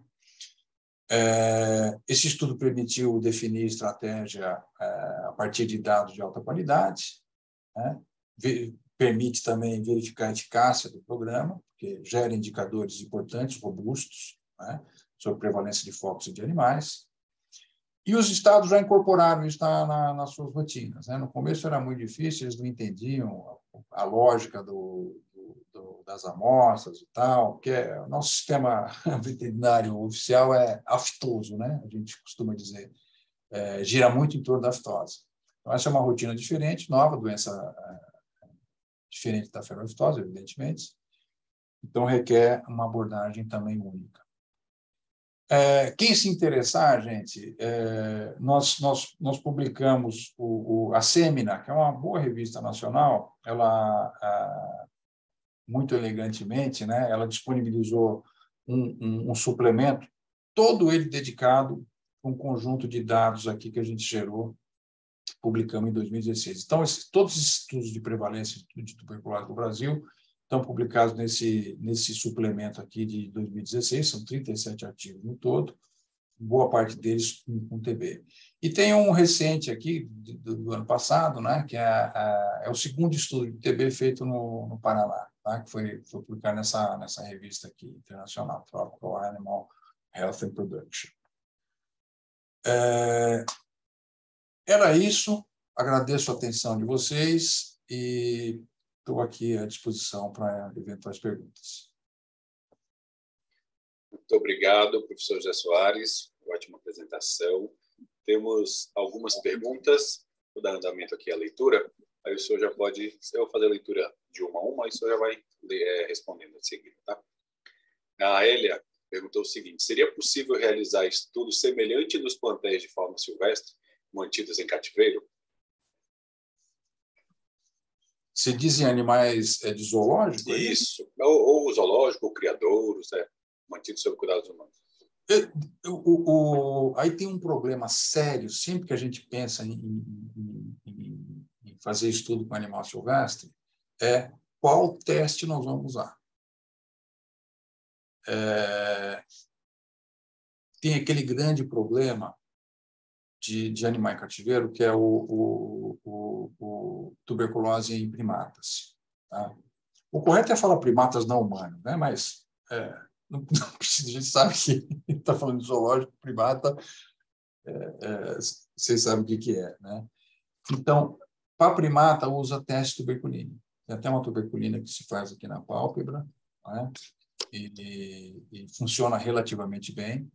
É, esse estudo permitiu definir estratégia é, a partir de dados de alta qualidade, né? permite também verificar a eficácia do programa, porque gera indicadores importantes, robustos, né? sobre prevalência de focos e de animais. E os estados já incorporaram isso na, na, nas suas rotinas. Né? No começo era muito difícil, eles não entendiam a, a lógica do, do, do, das amostras e tal, porque o nosso sistema veterinário oficial é aftoso, né? a gente costuma dizer, é, gira muito em torno da aftose. Então, essa é uma rotina diferente, nova, doença é, diferente da ferroaftose, evidentemente. Então, requer uma abordagem também única. É, quem se interessar, gente, é, nós, nós, nós publicamos o, o, a Semina, que é uma boa revista nacional, ela, a, muito elegantemente, né, ela disponibilizou um, um, um suplemento, todo ele dedicado a um conjunto de dados aqui que a gente gerou publicamos em 2016. Então, esses, todos os estudos de prevalência de tuberculose no Brasil estão publicados nesse, nesse suplemento aqui de 2016, são 37 artigos no todo, boa parte deles com, com TB. E tem um recente aqui, do, do ano passado, né, que é, é, é, o segundo estudo de TB feito no, no Paraná, tá, que foi, foi publicado nessa, nessa revista aqui, internacional, Tropical Animal Health and Production. É, era isso, agradeço a atenção de vocês e estou aqui à disposição para eventuais perguntas. Muito obrigado, professor José Soares, ótima apresentação. Temos algumas perguntas, vou dar andamento aqui à leitura, aí o senhor já pode, eu vou fazer a leitura de uma a uma, aí o senhor já vai é, respondendo em seguida, tá? A Elia perguntou o seguinte, seria possível realizar estudos semelhantes nos plantéis de fauna silvestre mantidos em cativeiro? Você diz em animais é, de zoológico? É isso, ou, ou zoológico, ou criadouros, é, mantidos sob cuidados humanos. É, o, o, aí tem um problema sério, sempre que a gente pensa em, em, em, em fazer estudo com animal silvestre, é qual teste nós vamos usar. É, tem aquele grande problema de, de animal em cativeiro, que é o, o, o, o tuberculose em primatas. Tá? O correto é falar primatas não humanos, né? mas é, não, não precisa, a gente sabe que está falando de zoológico, primata, é, é, vocês sabem o que, que é. Né? Então, para primata, usa teste tuberculina. Tem até uma tuberculina que se faz aqui na pálpebra, né? e, e, funciona relativamente bem.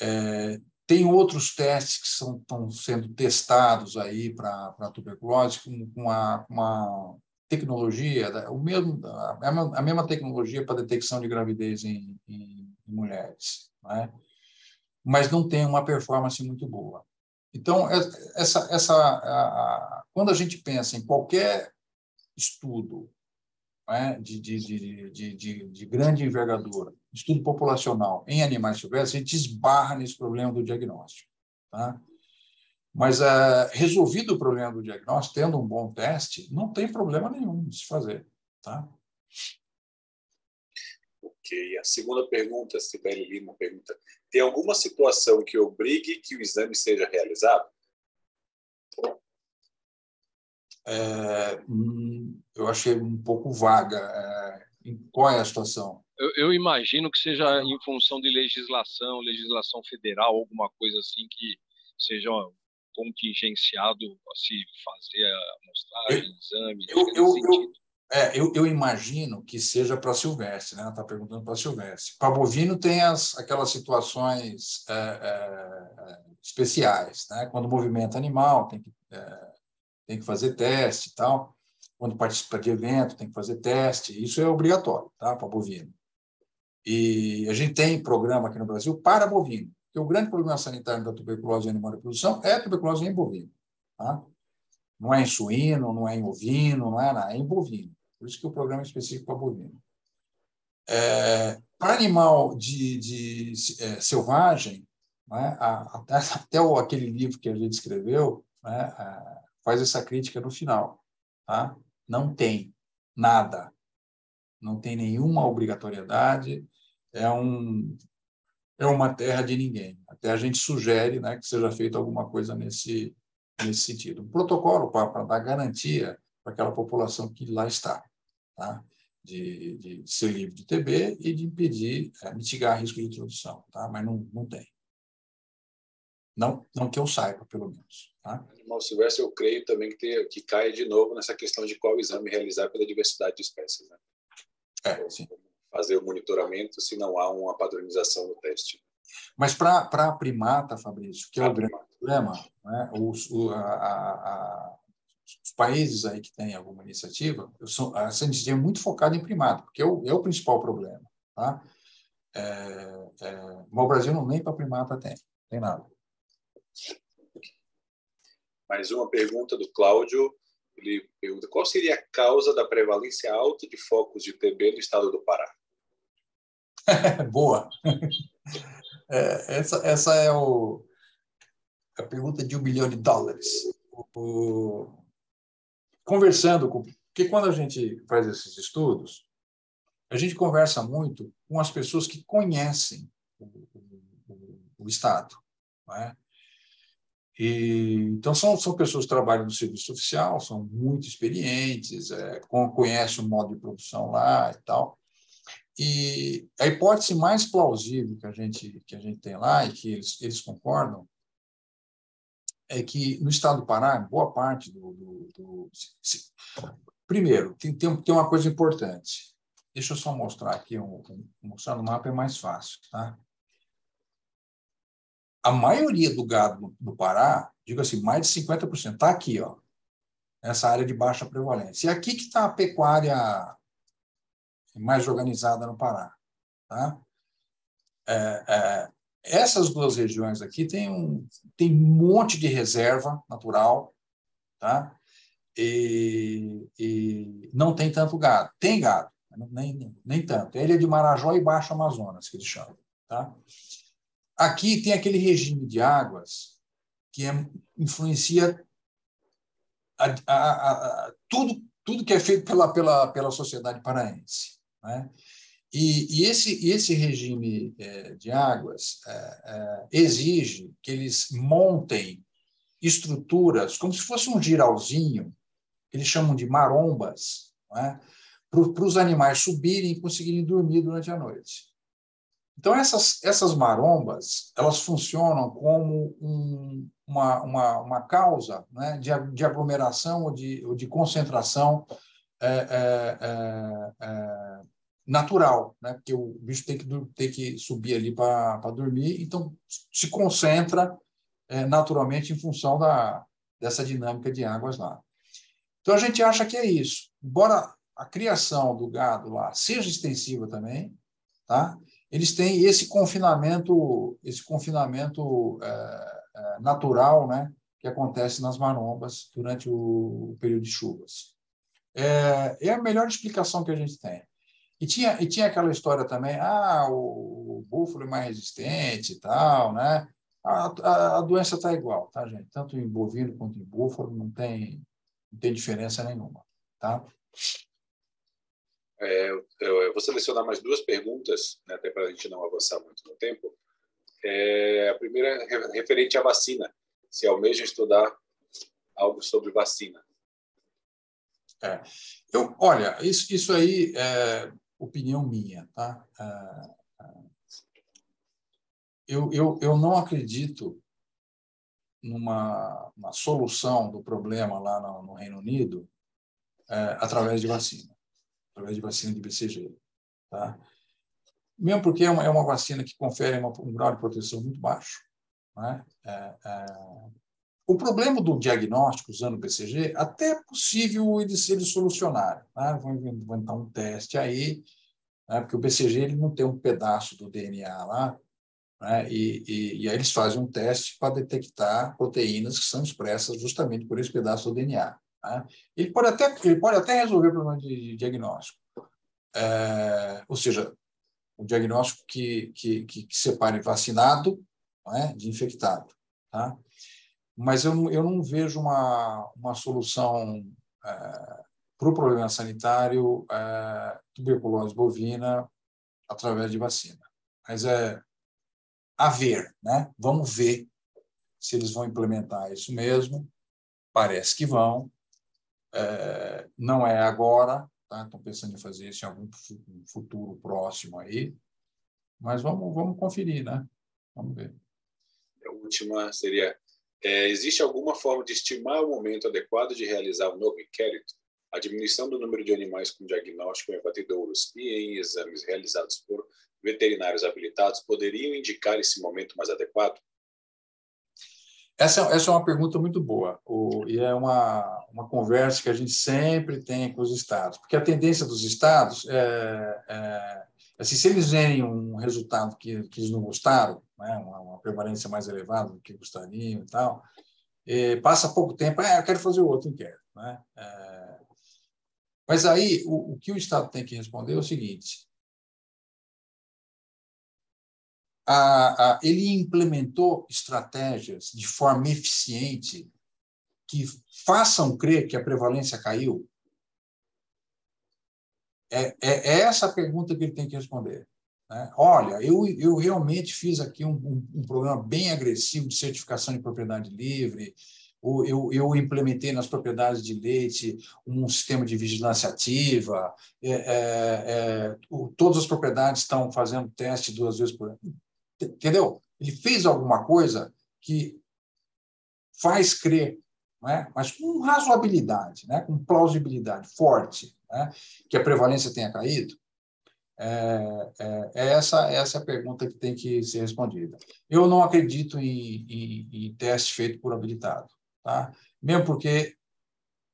É, tem outros testes que são, estão sendo testados aí para a tuberculose com, com a, uma tecnologia, o mesmo, a, mesma tecnologia para detecção de gravidez em, em, em mulheres, né? mas não tem uma performance muito boa. Então, é, essa, essa, a, quando a gente pensa em qualquer estudo né, de, de, de, de, de grande envergadura, estudo populacional em animais silvestres, a gente esbarra nesse problema do diagnóstico. Tá? Mas, é, resolvido o problema do diagnóstico, tendo um bom teste, não tem problema nenhum de se fazer. Tá? Ok. A segunda pergunta, Sibeli Lima pergunta: tem alguma situação que obrigue que o exame seja realizado? É, hum, eu achei um pouco vaga. É, qual é a situação? Eu, eu, imagino que seja em função de legislação, legislação federal, alguma coisa assim que seja contingenciado a se fazer a amostragem, exame. Eu, eu, eu, é, eu, eu, imagino que seja para Silvestre, né? Está perguntando para Silvestre. Para bovino tem as, aquelas situações é, é, especiais, né? Quando movimenta animal tem que é, tem que fazer teste e tal. Quando participa de evento, tem que fazer teste. Isso é obrigatório, tá? Para bovino. E a gente tem programa aqui no Brasil para bovino. Porque o grande problema sanitário da tuberculose em animal de produção é a tuberculose em bovino. Tá? Não é em suíno, não é em ovino, não é, é em bovino. Por isso que o programa é específico para bovino. É, para animal de, de é, selvagem, né, até, até aquele livro que a gente escreveu, né, faz essa crítica no final. Tá? Não tem nada, não tem nenhuma obrigatoriedade, é, um, é uma terra de ninguém. Até a gente sugere né, que seja feita alguma coisa nesse, nesse sentido. Um protocolo para dar garantia para aquela população que lá está, tá? de, de ser livre de TB e de impedir, é, mitigar risco de introdução, tá? mas não, não tem. Não, não que eu saiba, pelo menos. Tá? Animal silvestre, eu creio também que, tem, que cai de novo nessa questão de qual exame realizar pela diversidade de espécies. Né? É, sim. Fazer o monitoramento se não há uma padronização no teste. Mas para a primata, Fabrício, que é o grande problema, né? os, o, a, a, os países aí que têm alguma iniciativa, sou, essa iniciativa é muito focada em primata, porque é o, é o principal problema. Tá? É, é, mas o Brasil não nem para primata tem, tem nada. Mais uma pergunta do Cláudio. Ele pergunta qual seria a causa da prevalência alta de focos de TB no estado do Pará? Boa. É, essa, essa é o, a pergunta de um milhão de dólares. o, conversando com. Porque quando a gente faz esses estudos, a gente conversa muito com as pessoas que conhecem o, o, o Estado. É? E, então, são, são pessoas que trabalham no serviço oficial, são muito experientes, é, conhecem o modo de produção lá e tal. E a hipótese mais plausível que a gente, que a gente tem lá, e que eles, eles concordam, é que no estado do Pará, boa parte do. do, do se, primeiro, tem, tem, tem uma coisa importante. Deixa eu só mostrar aqui, um, um, mostrar no mapa é mais fácil. Tá? A maioria do gado do Pará, digo assim, mais de 50%, está aqui, ó, nessa área de baixa prevalência. E aqui que está a pecuária mais organizada no Pará. Tá? É, é, essas duas regiões aqui têm um, tem um monte de reserva natural, tá? E, e não tem tanto gado. Tem gado, nem, nem, nem tanto. É ilha de Marajó e Baixo Amazonas, que eles chamam. Tá? Aqui tem aquele regime de águas que é, influencia a, a, a, tudo, tudo que é feito pela, pela, pela sociedade paraense. Né? E, e, esse, esse regime é, de águas é, é, exige que eles montem estruturas, como se fosse um giralzinho, que eles chamam de marombas, é? para os animais subirem e conseguirem dormir durante a noite. Então, essas, essas marombas, elas funcionam como um, uma, uma, uma causa né, de, de aglomeração ou de, ou de concentração natural, né? porque o bicho tem que, tem que subir ali para dormir, então se concentra é, naturalmente em função da, dessa dinâmica de águas lá. Então a gente acha que é isso. Embora a criação do gado lá seja extensiva também, tá? eles têm esse confinamento, esse confinamento é, é, natural, né? que acontece nas marombas durante o período de chuvas. É, é a melhor explicação que a gente tem. E tinha, e tinha aquela história também, ah, o, o búfalo é mais resistente e tal, né? A, a, a doença está igual, tá, gente? Tanto em bovino quanto em búfalo, não tem, não tem diferença nenhuma, tá? É, eu, eu, vou selecionar mais duas perguntas, né, até para a gente não avançar muito no tempo. É, a primeira é referente à vacina. Se almeja estudar algo sobre vacina. É. Eu, olha, isso, isso aí, é, opinião minha, tá? Ah, ah, eu, eu, eu não acredito numa, uma solução do problema lá no, no Reino Unido é, através de vacina, através de vacina de BCG, tá? Mesmo porque é uma, é uma vacina que confere uma, um grau de proteção muito baixo, né? É, é, o problema do diagnóstico usando o BCG, até é possível eles, eles solucionarem. Né? Vão inventar um teste aí, né? porque o BCG ele não tem um pedaço do DNA lá, né? e, e, e, aí eles fazem um teste para detectar proteínas que são expressas justamente por esse pedaço do DNA. Né? Ele, pode até, ele pode até resolver o problema de, de diagnóstico. É, ou seja, o diagnóstico que, que, que, que separe vacinado é? de infectado. Tá? Mas eu, eu não vejo uma, uma solução é, para o problema sanitário é, tuberculose bovina através de vacina. Mas é a ver, né? Vamos ver se eles vão implementar isso mesmo. Parece que vão. É, não é agora, tá? Estão pensando em fazer isso em algum futuro próximo aí. Mas vamos, vamos conferir, né? Vamos ver. A última seria é, existe alguma forma de estimar o momento adequado de realizar o um novo inquérito? A diminuição do número de animais com diagnóstico em batedouros e em exames realizados por veterinários habilitados poderiam indicar esse momento mais adequado? Essa, essa é uma pergunta muito boa o, e é uma, uma conversa que a gente sempre tem com os estados, porque a tendência dos estados é, é assim, se eles verem um resultado que, que eles não gostaram, né, uma, uma prevalência mais elevada do que gostariam e tal, e passa pouco tempo, ah, eu quero fazer outro inquérito. Né? É, mas aí o, o que o Estado tem que responder é o seguinte: a, a, ele implementou estratégias de forma eficiente que façam crer que a prevalência caiu? É, é, é essa a pergunta que ele tem que responder. Né? Olha, eu, eu realmente fiz aqui um, um, um programa bem agressivo de certificação de propriedade livre, eu, eu, implementei nas propriedades de leite um sistema de vigilância ativa, é, é, é, todas as propriedades estão fazendo teste duas vezes por ano. Entendeu? Ele fez alguma coisa que faz crer, né? mas com razoabilidade, né? com plausibilidade forte, né? que a prevalência tenha caído. É, é, é, essa, essa é a pergunta que tem que ser respondida. Eu não acredito em, em, em teste feito por habilitado, tá? mesmo porque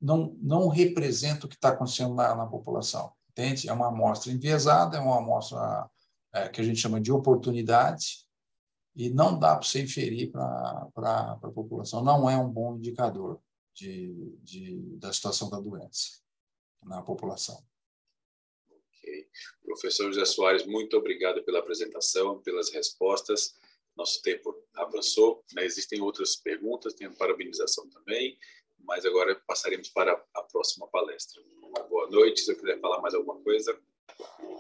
não, não representa o que está acontecendo na, na, população. Entende? É uma amostra enviesada, é uma amostra é, que a gente chama de oportunidade, e não dá para você inferir para a população. Não é um bom indicador de, de, da situação da doença na população. Professor José Soares, muito obrigado pela apresentação, pelas respostas. Nosso tempo avançou, né? existem outras perguntas, tem parabenização também, mas agora passaremos para a próxima palestra. Uma boa noite, se eu quiser falar mais alguma coisa.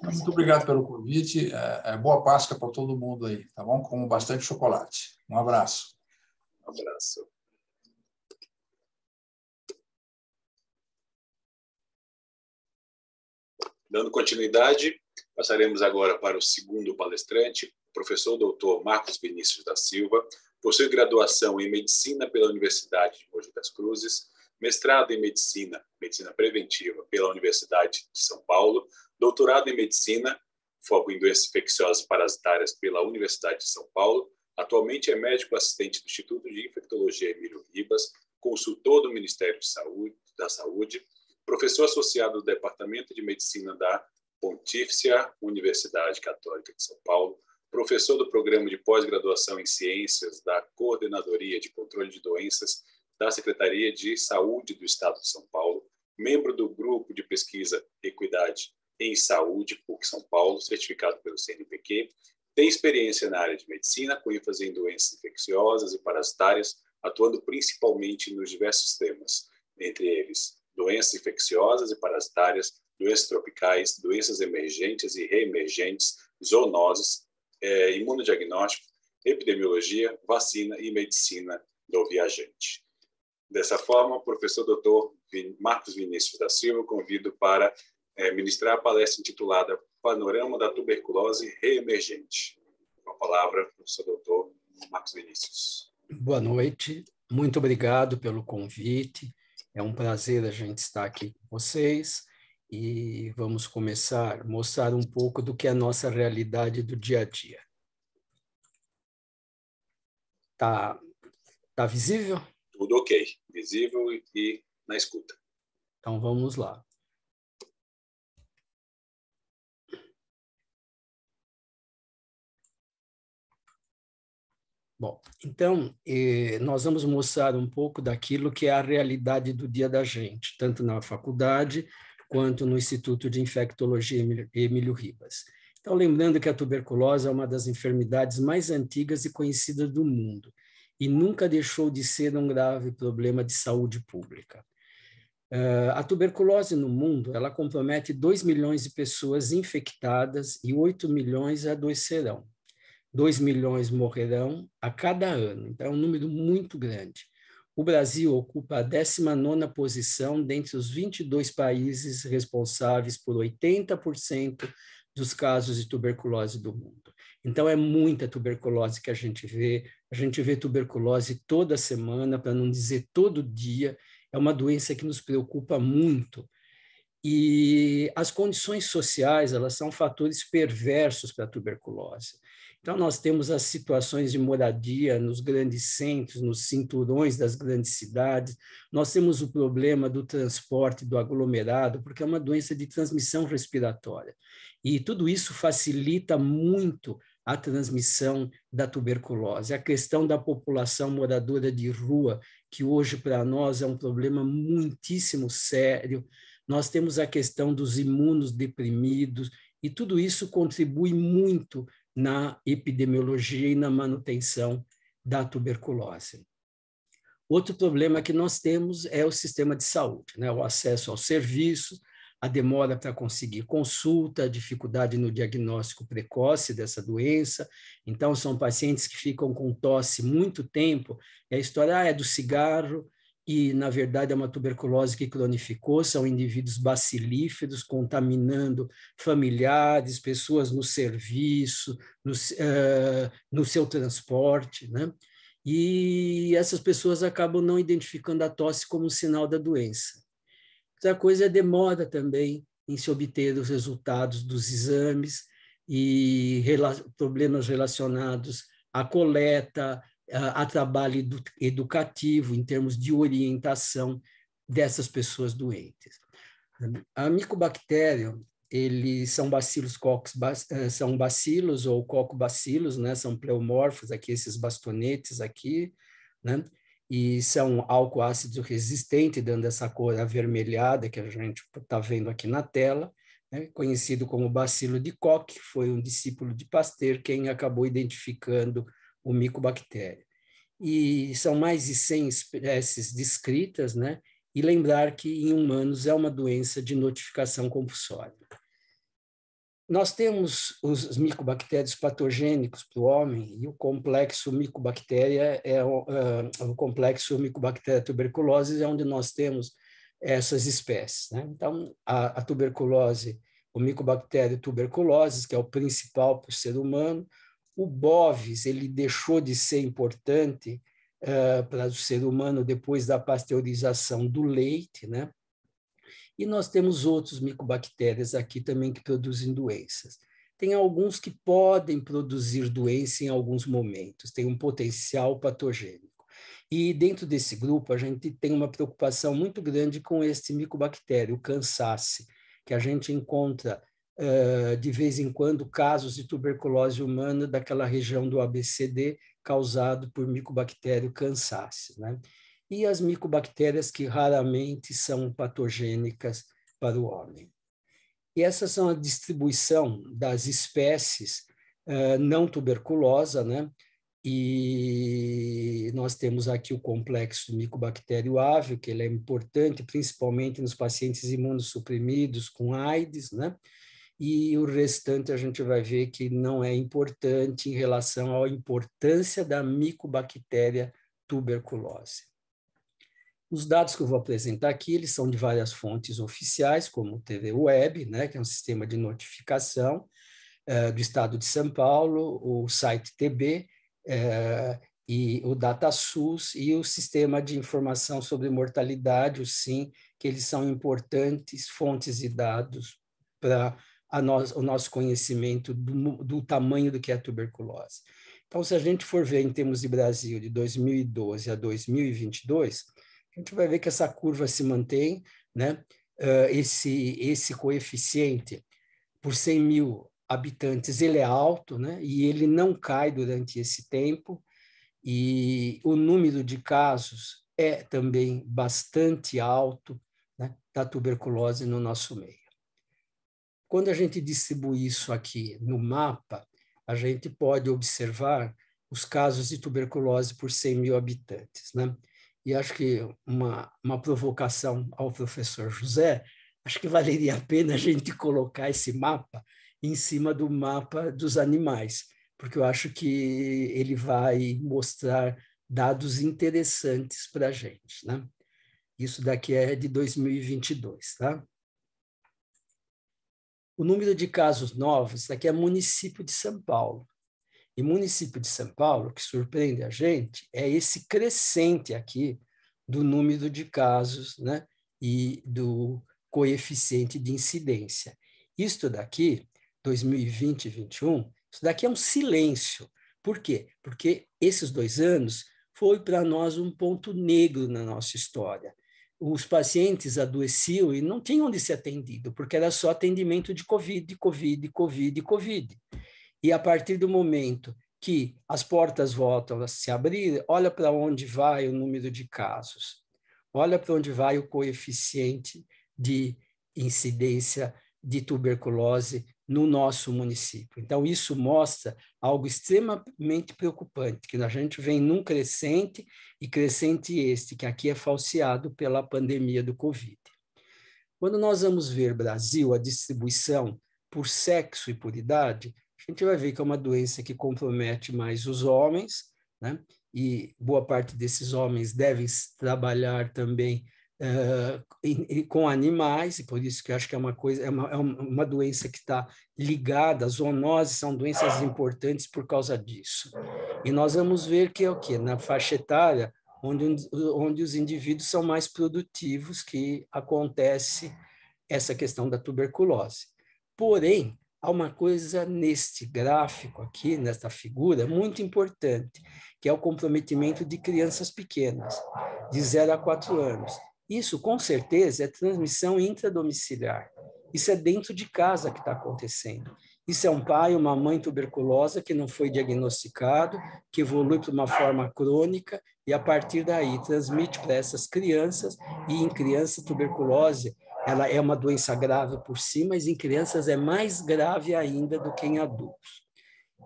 Muito obrigado pelo convite. É, é boa Páscoa para todo mundo aí, tá bom? Com bastante chocolate. Um abraço. Um abraço. Dando continuidade, passaremos agora para o segundo palestrante, professor doutor Marcos Vinícius da Silva, possui graduação em Medicina pela Universidade de Mogi das Cruzes, mestrado em Medicina, Medicina Preventiva pela Universidade de São Paulo, doutorado em Medicina, foco em doenças infecciosas parasitárias pela Universidade de São Paulo. Atualmente é médico assistente do Instituto de Infectologia Emílio Ribas, consultor do Ministério de Saúde, da Saúde, professor associado do Departamento de Medicina da Pontífice Universidade Católica de São Paulo, professor do Programa de Pós-Graduação em Ciências da Coordenadoria de Controle de Doenças da Secretaria de Saúde do Estado de São Paulo, membro do Grupo de Pesquisa Equidade em Saúde, PUC São Paulo, certificado pelo CNPq. Tem experiência na área de medicina, com ênfase em doenças infecciosas e parasitárias, atuando principalmente nos diversos temas, entre eles doenças infecciosas e parasitárias, doenças tropicais, doenças emergentes e reemergentes, zoonoses, é, imunodiagnóstico, epidemiologia, vacina e medicina do viajante. Dessa forma, o professor doutor Marcos Vinícius da Silva convido para é, ministrar a palestra intitulada Panorama da Tuberculose Reemergente. Com a palavra, professor doutor Marcos Vinícius. Boa noite, muito obrigado pelo convite. É um prazer a gente estar aqui com vocês e vamos começar a mostrar um pouco do que é a nossa realidade do dia a dia. Tá, tá visível? Tudo ok, visível e na escuta. Então vamos lá. Bom, então, eh, nós vamos mostrar um pouco daquilo que é a realidade do dia da gente, tanto na faculdade quanto no Instituto de Infectologia Emílio Ribas. Então, lembrando que a tuberculose é uma das enfermidades mais antigas e conhecidas do mundo e nunca deixou de ser um grave problema de saúde pública. Uh, a tuberculose no mundo, ela compromete 2 milhões de pessoas infectadas e 8 milhões adoecerão. 2 milhões morrerão a cada ano, então é um número muito grande. O Brasil ocupa a 19ª posição dentre os 22 países responsáveis por 80% dos casos de tuberculose do mundo. Então é muita tuberculose que a gente vê, a gente vê tuberculose toda semana, para não dizer todo dia, é uma doença que nos preocupa muito. E as condições sociais, elas são fatores perversos para a tuberculose. Então, nós temos as situações de moradia nos grandes centros, nos cinturões das grandes cidades, nós temos o problema do transporte do aglomerado, porque é uma doença de transmissão respiratória. E tudo isso facilita muito a transmissão da tuberculose. A questão da população moradora de rua, que hoje para nós é um problema muitíssimo sério. Nós temos a questão dos imunos deprimidos, e tudo isso contribui muito na epidemiologia e na manutenção da tuberculose. Outro problema que nós temos é o sistema de saúde, né? o acesso ao serviço, a demora para conseguir consulta, a dificuldade no diagnóstico precoce dessa doença. Então, são pacientes que ficam com tosse muito tempo. E a história ah, é do cigarro, e, na verdade, é uma tuberculose que cronificou, são indivíduos bacilíferos contaminando familiares, pessoas no serviço, no, uh, no seu transporte, né? E essas pessoas acabam não identificando a tosse como um sinal da doença. Outra coisa é demora também em se obter os resultados dos exames e rela problemas relacionados à coleta, a, trabalho educativo, em termos de orientação dessas pessoas doentes. A micobactéria, eles são bacilos cocos, eh, são bacilos ou cocobacilos, né? São pleomorfos aqui esses bastonetes aqui, né? E são álcool ácido resistente, dando essa cor avermelhada que a gente está vendo aqui na tela, né? conhecido como bacilo de Koch, foi um discípulo de Pasteur quem acabou identificando o micobactéria. E são mais de 100 espécies descritas, né? E lembrar que em humanos é uma doença de notificação compulsória. Nós temos os micobactérios patogênicos para o homem e o complexo micobactéria é o, uh, o complexo micobactéria tuberculose é onde nós temos essas espécies. Né? Então, a, a tuberculose, o micobactério tuberculose, que é o principal para o ser humano, o Bovis ele deixou de ser importante uh, para o ser humano depois da pasteurização do leite, né? E nós temos outros micobactérias aqui também que produzem doenças. Tem alguns que podem produzir doença em alguns momentos, tem um potencial patogênico. E dentro desse grupo, a gente tem uma preocupação muito grande com este micobactério, o Cansace, que a gente encontra de vez em quando, casos de tuberculose humana daquela região do ABCD causado por micobactério cansace. Né? E as micobactérias que raramente são patogênicas para o homem. E essas são a distribuição das espécies uh, não tuberculosa, né? E nós temos aqui o complexo micobactério ave, que ele é importante principalmente nos pacientes imunossuprimidos com AIDS, né? E o restante a gente vai ver que não é importante em relação à importância da micobactéria tuberculose. Os dados que eu vou apresentar aqui, eles são de várias fontes oficiais, como o TV Web, né, que é um sistema de notificação uh, do Estado de São Paulo, o site TB, uh, e o DataSUS e o Sistema de Informação sobre Mortalidade, o SIM, que eles são importantes fontes de dados para o nosso conhecimento do, do tamanho do que é a tuberculose. Então, se a gente for ver em termos de Brasil de 2012 a 2022, a gente vai ver que essa curva se mantém, né? Uh, esse, esse coeficiente por 100 mil habitantes, ele é alto, né? E ele não cai durante esse tempo, e o número de casos é também bastante alto né, da tuberculose no nosso meio. Quando a gente distribui isso aqui no mapa, a gente pode observar os casos de tuberculose por 100 mil habitantes. Né? E acho que uma, uma provocação ao professor José, acho que valeria a pena a gente colocar esse mapa em cima do mapa dos animais, porque eu acho que ele vai mostrar dados interessantes para a gente. Né? Isso daqui é de 2022, tá? O número de casos novos aqui é município de São Paulo. E município de São Paulo, que surpreende a gente, é esse crescente aqui do número de casos né, e do coeficiente de incidência. Isto daqui, 2020 e 2021, isso daqui é um silêncio. Por quê? Porque esses dois anos foi para nós um ponto negro na nossa história os pacientes adoeciam e não tinham onde ser atendido, porque era só atendimento de Covid, Covid, Covid, Covid. E a partir do momento que as portas voltam a se abrir, olha para onde vai o número de casos, olha para onde vai o coeficiente de incidência de tuberculose no nosso município. Então, isso mostra algo extremamente preocupante, que a gente vem num crescente, e crescente este, que aqui é falseado pela pandemia do Covid. Quando nós vamos ver Brasil, a distribuição por sexo e por idade, a gente vai ver que é uma doença que compromete mais os homens, né? e boa parte desses homens devem trabalhar também uh, com animais, e por isso que eu acho que é uma coisa, é uma, é uma doença que está ligada, as zoonoses são doenças importantes por causa disso. E nós vamos ver que é o quê? Na faixa etária, onde, onde os indivíduos são mais produtivos, que acontece essa questão da tuberculose. Porém, há uma coisa neste gráfico aqui, nesta figura, muito importante, que é o comprometimento de crianças pequenas, de 0 a 4 anos. Isso, com certeza, é transmissão intradomiciliar. Isso é dentro de casa que está acontecendo. Isso é um pai, uma mãe tuberculosa que não foi diagnosticado, que evolui para uma forma crônica e, a partir daí, transmite para essas crianças. E em criança, tuberculose ela é uma doença grave por si, mas em crianças é mais grave ainda do que em adultos.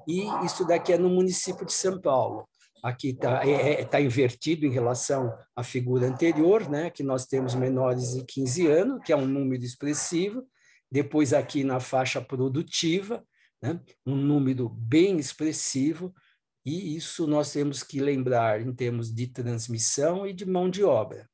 E isso daqui é no município de São Paulo aqui está é, é tá invertido em relação à figura anterior, né, que nós temos menores de 15 anos, que é um número expressivo, depois aqui na faixa produtiva, né, um número bem expressivo, e isso nós temos que lembrar em termos de transmissão e de mão de obra.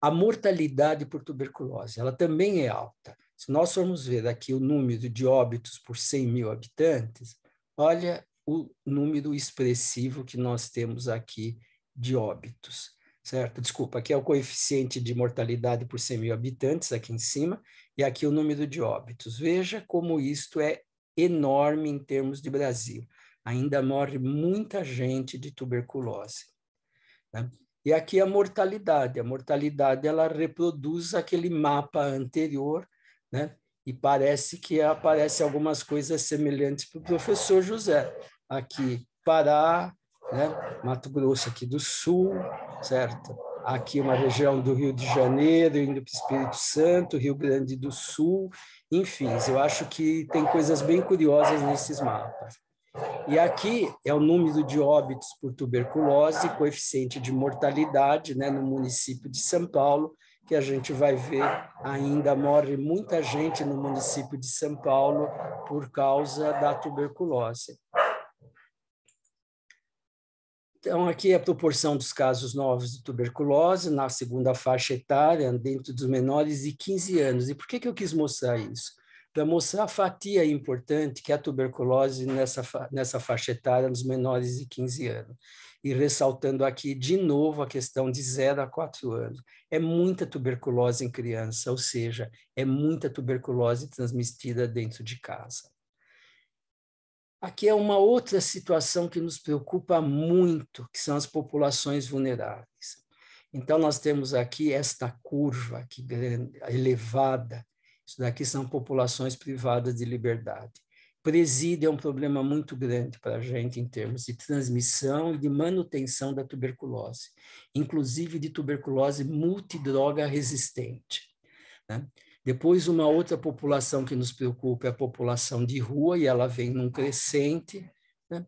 A mortalidade por tuberculose, ela também é alta. Se nós formos ver aqui o número de óbitos por 100 mil habitantes, olha o número expressivo que nós temos aqui de óbitos, certo? Desculpa, aqui é o coeficiente de mortalidade por 100 mil habitantes, aqui em cima, e aqui o número de óbitos. Veja como isto é enorme em termos de Brasil. Ainda morre muita gente de tuberculose. Né? E aqui a mortalidade. A mortalidade ela reproduz aquele mapa anterior, né? E parece que aparece algumas coisas semelhantes para o professor José aqui Pará, né? Mato Grosso aqui do Sul, certo? Aqui uma região do Rio de Janeiro, indo para o Espírito Santo, Rio Grande do Sul, enfim, eu acho que tem coisas bem curiosas nesses mapas. E aqui é o número de óbitos por tuberculose, coeficiente de mortalidade né, no município de São Paulo, que a gente vai ver ainda morre muita gente no município de São Paulo por causa da tuberculose. Então, aqui é a proporção dos casos novos de tuberculose na segunda faixa etária, dentro dos menores de 15 anos. E por que, que eu quis mostrar isso? Para mostrar a fatia importante que é a tuberculose nessa, nessa faixa etária nos menores de 15 anos. E ressaltando aqui de novo a questão de 0 a 4 anos. É muita tuberculose em criança, ou seja, é muita tuberculose transmitida dentro de casa. Aqui é uma outra situação que nos preocupa muito, que são as populações vulneráveis. Então, nós temos aqui esta curva aqui grande, elevada. Isso daqui são populações privadas de liberdade. Presídio é um problema muito grande para a gente em termos de transmissão e de manutenção da tuberculose, inclusive de tuberculose multidroga resistente. Né? Depois, uma outra população que nos preocupa é a população de rua, e ela vem num crescente, né?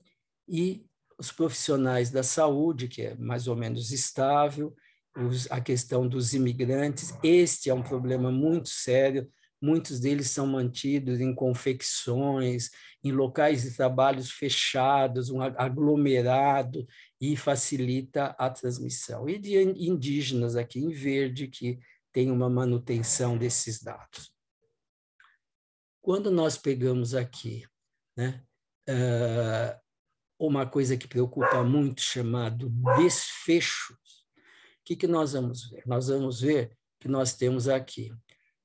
e os profissionais da saúde, que é mais ou menos estável, os, a questão dos imigrantes, este é um problema muito sério, muitos deles são mantidos em confecções, em locais de trabalhos fechados, um aglomerado, e facilita a transmissão. E de indígenas aqui em verde, que tem uma manutenção desses dados. Quando nós pegamos aqui né, uh, uma coisa que preocupa muito, chamado desfechos, o que, que nós vamos ver? Nós vamos ver que nós temos aqui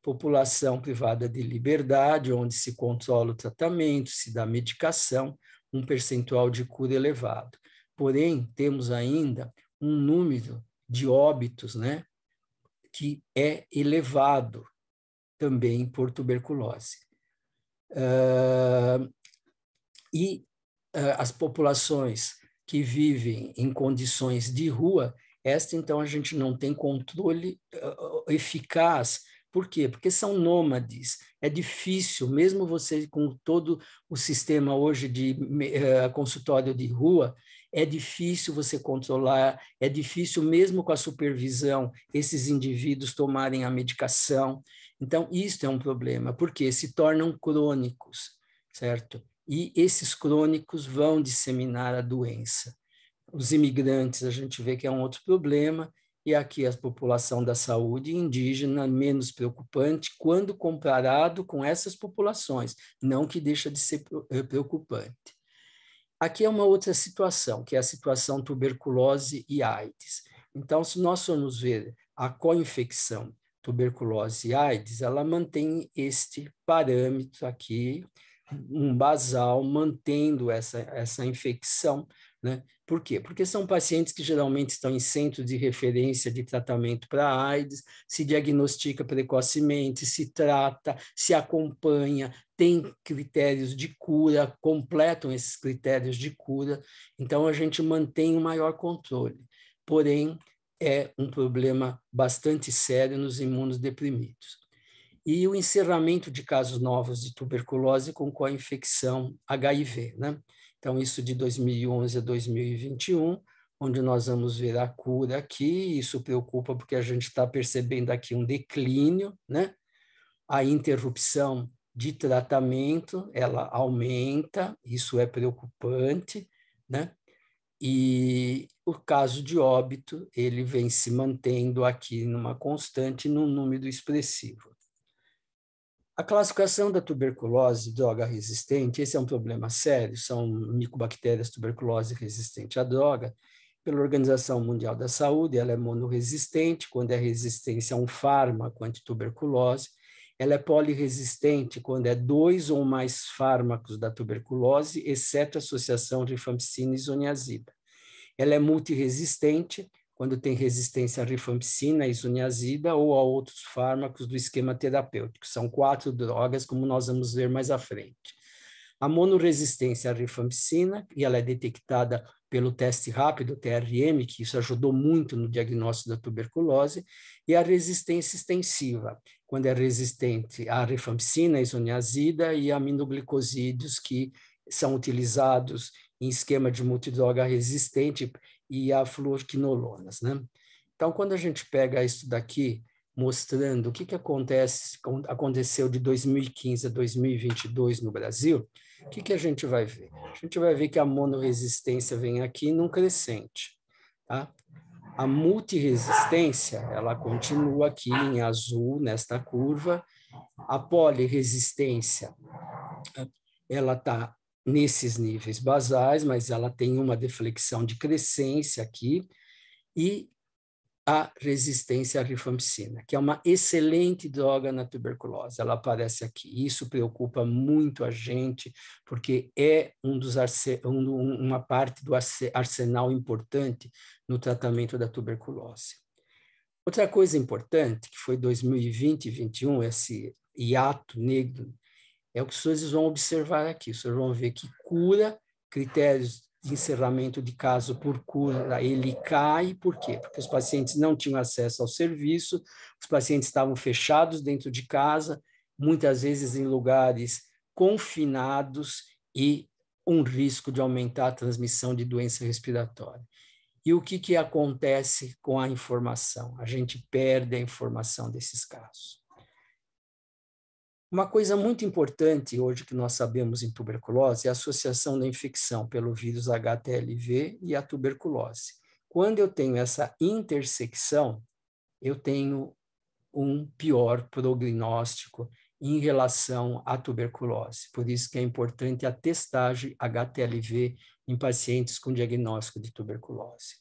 população privada de liberdade, onde se controla o tratamento, se dá medicação, um percentual de cura elevado. Porém, temos ainda um número de óbitos, né, que é elevado também por tuberculose. Uh, e uh, as populações que vivem em condições de rua, esta então a gente não tem controle uh, eficaz Por quê? Porque são nômades. É difícil, mesmo você com todo o sistema hoje de consultório de rua, é difícil você controlar, é difícil, mesmo com a supervisão, esses indivíduos tomarem a medicação. Então, isso é um problema, porque se tornam crônicos, certo? E esses crônicos vão disseminar a doença. Os imigrantes, a gente vê que é um outro problema, e aqui a população da saúde indígena menos preocupante quando comparado com essas populações, não que deixa de ser eh, preocupante. Aqui é uma outra situação, que é a situação tuberculose e AIDS. Então, se nós formos ver a co-infecção tuberculose e AIDS, ela mantém este parâmetro aqui, um basal, mantendo essa, essa infecção né? Por quê? Porque são pacientes que geralmente estão em centro de referência de tratamento para AIDS, se diagnostica precocemente, se trata, se acompanha, tem critérios de cura, completam esses critérios de cura, então a gente mantém um maior controle. Porém, é um problema bastante sério nos imunodeprimidos. E o encerramento de casos novos de tuberculose com co-infecção HIV, né? Então, isso de 2011 a 2021, onde nós vamos ver a cura aqui, isso preocupa porque a gente está percebendo aqui um declínio, né? A interrupção de tratamento, ela aumenta, isso é preocupante, né? E o caso de óbito, ele vem se mantendo aqui numa constante, num número expressivo. A classificação da tuberculose droga resistente, esse é um problema sério, são micobactérias tuberculose resistente à droga, pela Organização Mundial da Saúde, ela é monoresistente, quando é resistência a um fármaco antituberculose, ela é poliresistente quando é dois ou mais fármacos da tuberculose, exceto a associação rifampicina e isoniazida. Ela é multiresistente quando tem resistência à rifampicina, isoniazida ou a outros fármacos do esquema terapêutico. São quatro drogas, como nós vamos ver mais à frente. A monoresistência à rifampicina, e ela é detectada pelo teste rápido, TRM, que isso ajudou muito no diagnóstico da tuberculose, e a resistência extensiva, quando é resistente à rifampicina, isoniazida e aminoglicosídeos que são utilizados em esquema de multidroga resistente e a fluorquinolonas, né? Então, quando a gente pega isso daqui, mostrando o que, que acontece, aconteceu de 2015 a 2022 no Brasil, o que, que a gente vai ver? A gente vai ver que a monoresistência vem aqui num crescente, tá? A multiresistência, ela continua aqui em azul, nesta curva. A poliresistência, ela está nesses níveis basais, mas ela tem uma deflexão de crescência aqui, e a resistência à rifampicina, que é uma excelente droga na tuberculose. Ela aparece aqui. Isso preocupa muito a gente, porque é um dos um, uma parte do arsenal importante no tratamento da tuberculose. Outra coisa importante, que foi 2020 e 2021, esse hiato negro é o que vocês vão observar aqui. Vocês vão ver que cura, critérios de encerramento de caso por cura, ele cai. Por quê? Porque os pacientes não tinham acesso ao serviço, os pacientes estavam fechados dentro de casa, muitas vezes em lugares confinados e um risco de aumentar a transmissão de doença respiratória. E o que, que acontece com a informação? A gente perde a informação desses casos. Uma coisa muito importante hoje que nós sabemos em tuberculose é a associação da infecção pelo vírus HTLV e a tuberculose. Quando eu tenho essa intersecção, eu tenho um pior prognóstico em relação à tuberculose. Por isso que é importante a testagem HTLV em pacientes com diagnóstico de tuberculose.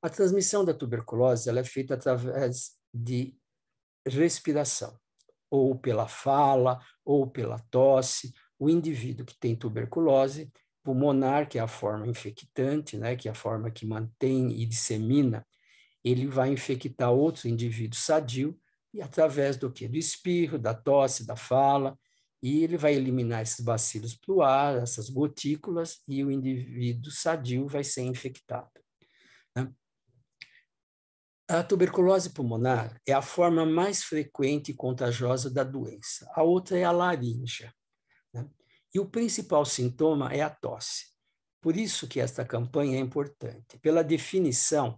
A transmissão da tuberculose ela é feita através de respiração ou pela fala, ou pela tosse, o indivíduo que tem tuberculose pulmonar, que é a forma infectante, né, que é a forma que mantém e dissemina, ele vai infectar outro indivíduo sadio e através do que? Do espirro, da tosse, da fala, e ele vai eliminar esses bacilos para o ar, essas gotículas, e o indivíduo sadio vai ser infectado. A tuberculose pulmonar é a forma mais frequente e contagiosa da doença. A outra é a laríngea. Né? E o principal sintoma é a tosse. Por isso que esta campanha é importante. Pela definição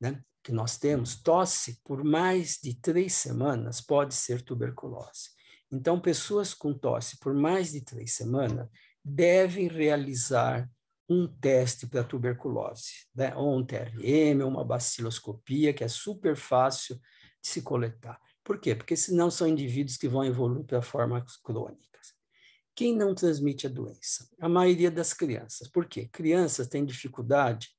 né, que nós temos, tosse por mais de três semanas pode ser tuberculose. Então, pessoas com tosse por mais de três semanas devem realizar um teste para tuberculose, né? ou um TRM, uma baciloscopia, que é super fácil de se coletar. Por quê? Porque senão são indivíduos que vão evoluir para formas crônicas. Quem não transmite a doença? A maioria das crianças. Por quê? Crianças têm dificuldade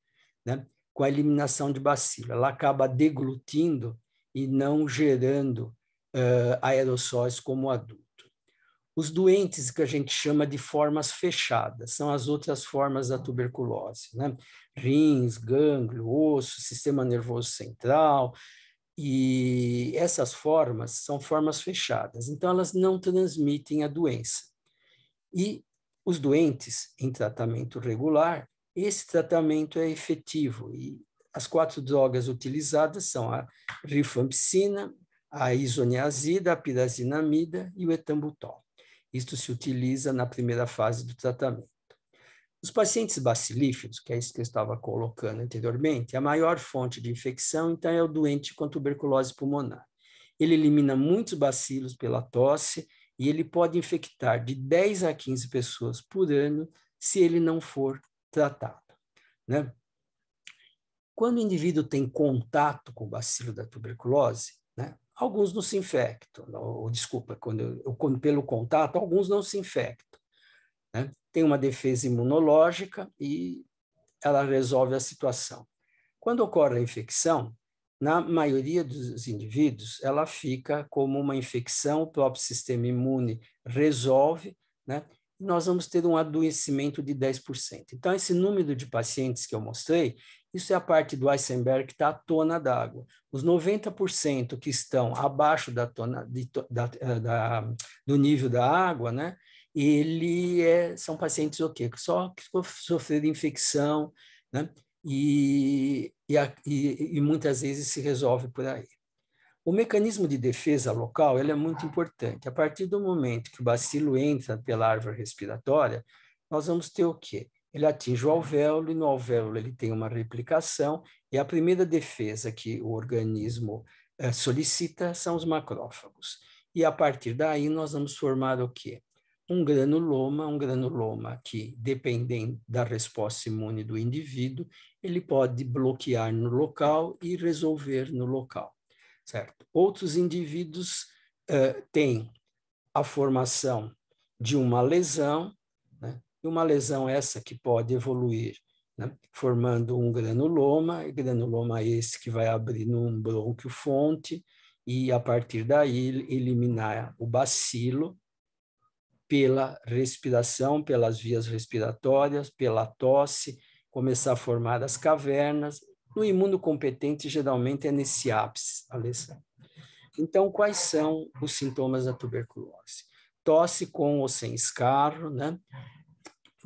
né, com a eliminação de bacilo. Ela acaba deglutindo e não gerando uh, aerossóis como adulto. Os doentes que a gente chama de formas fechadas são as outras formas da tuberculose, né? Rins, gânglio, osso, sistema nervoso central, e essas formas são formas fechadas, então elas não transmitem a doença. E os doentes em tratamento regular, esse tratamento é efetivo e as quatro drogas utilizadas são a rifampicina, a isoniazida, a pirazinamida e o etambutol. Isto se utiliza na primeira fase do tratamento. Os pacientes bacilíferos, que é isso que eu estava colocando anteriormente, a maior fonte de infecção, então, é o doente com tuberculose pulmonar. Ele elimina muitos bacilos pela tosse e ele pode infectar de 10 a 15 pessoas por ano se ele não for tratado. Né? Quando o indivíduo tem contato com o bacilo da tuberculose, alguns não se infectam, ou, desculpa, quando, quando, pelo contato, alguns não se infectam. Né? Tem uma defesa imunológica e ela resolve a situação. Quando ocorre a infecção, na maioria dos indivíduos, ela fica como uma infecção, o próprio sistema imune resolve, né? Nós vamos ter um adoecimento de 10%. Então, esse número de pacientes que eu mostrei, isso é a parte do iceberg que está à tona d'água. Os 90% que estão abaixo da tona, de, da, eh, da, do nível da água, né? Ele é, são pacientes o quê? Que só que sofreram infecção, né? E, e, e, e muitas vezes se resolve por aí. O mecanismo de defesa local ele é muito importante. A partir do momento que o bacilo entra pela árvore respiratória, nós vamos ter o quê? Ele atinge o alvéolo e no alvéolo ele tem uma replicação e a primeira defesa que o organismo eh, solicita são os macrófagos. E a partir daí nós vamos formar o quê? Um granuloma, um granuloma que, dependendo da resposta imune do indivíduo, ele pode bloquear no local e resolver no local, certo? Outros indivíduos uh, têm a formação de uma lesão? E uma lesão essa que pode evoluir, né? formando um granuloma, e granuloma esse que vai abrir num brônquio fonte, e a partir daí eliminar o bacilo pela respiração, pelas vias respiratórias, pela tosse, começar a formar as cavernas. No imunocompetente, geralmente é nesse ápice, Alessandro. Então, quais são os sintomas da tuberculose? Tosse com ou sem escarro, né?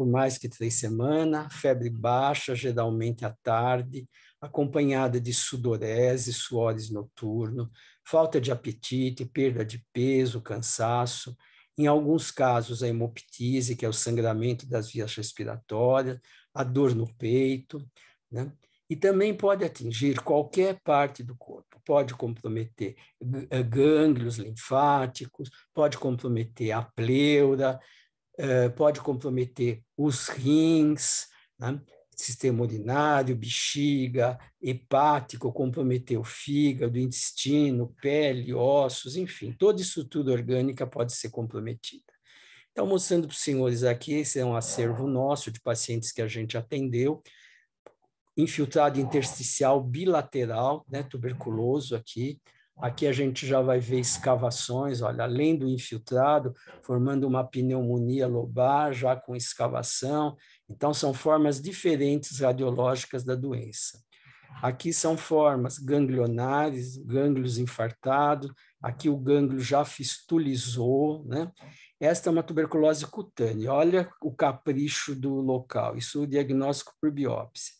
Por mais que três semanas, febre baixa, geralmente à tarde, acompanhada de sudorese, suores noturno, falta de apetite, perda de peso, cansaço, em alguns casos a hemoptise, que é o sangramento das vias respiratórias, a dor no peito, né? E também pode atingir qualquer parte do corpo, pode comprometer eh, gânglios linfáticos, pode comprometer a pleura, pode comprometer os rins, né? sistema urinário, bexiga, hepático, comprometer o fígado, intestino, pele, ossos, enfim, toda estrutura orgânica pode ser comprometida. Então, mostrando para os senhores aqui, esse é um acervo nosso de pacientes que a gente atendeu, infiltrado intersticial bilateral, né, tuberculoso aqui, Aqui a gente já vai ver escavações, olha, além do infiltrado, formando uma pneumonia lobar, já com escavação. Então, são formas diferentes radiológicas da doença. Aqui são formas ganglionares, gânglios infartados. Aqui o gânglio já fistulizou, né? Esta é uma tuberculose cutânea. Olha o capricho do local. Isso é o diagnóstico por biópsia.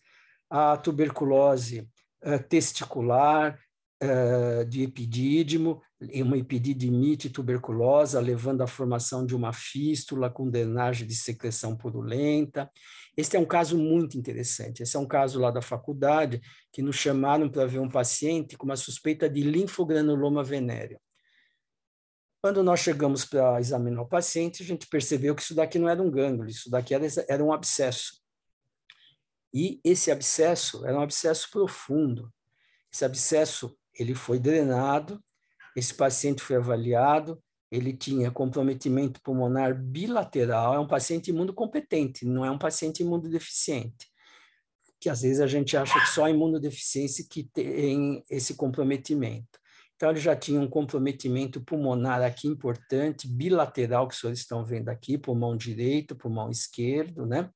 A tuberculose uh, testicular, uh, de epidídimo, uma epididimite tuberculosa, levando à formação de uma fístula com drenagem de secreção purulenta. Este é um caso muito interessante. Esse é um caso lá da faculdade que nos chamaram para ver um paciente com uma suspeita de linfogranuloma venéreo. Quando nós chegamos para examinar o paciente, a gente percebeu que isso daqui não era um gânglio, isso daqui era, era um abscesso. E esse abscesso era um abscesso profundo. Esse abscesso ele foi drenado, esse paciente foi avaliado, ele tinha comprometimento pulmonar bilateral, é um paciente imunocompetente, não é um paciente imunodeficiente. Que às vezes a gente acha que só a imunodeficiência que tem esse comprometimento. Então, ele já tinha um comprometimento pulmonar aqui importante, bilateral, que vocês estão vendo aqui, pulmão direito, pulmão esquerdo, né?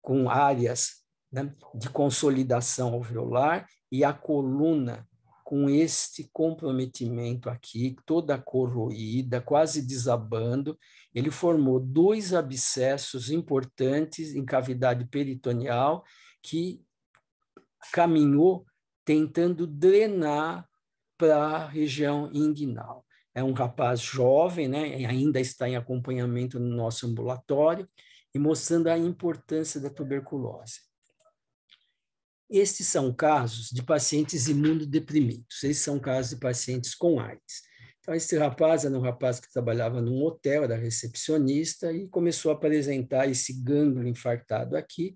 com áreas né, de consolidação alveolar, e a coluna com este comprometimento aqui, toda corroída, quase desabando, ele formou dois abscessos importantes em cavidade peritoneal que caminhou tentando drenar para a região inguinal. É um rapaz jovem, né, ainda está em acompanhamento no nosso ambulatório, e mostrando a importância da tuberculose. Estes são casos de pacientes imunodeprimidos, esses são casos de pacientes com AIDS. Então, esse rapaz era um rapaz que trabalhava num hotel, era recepcionista, e começou a apresentar esse gânglio infartado aqui,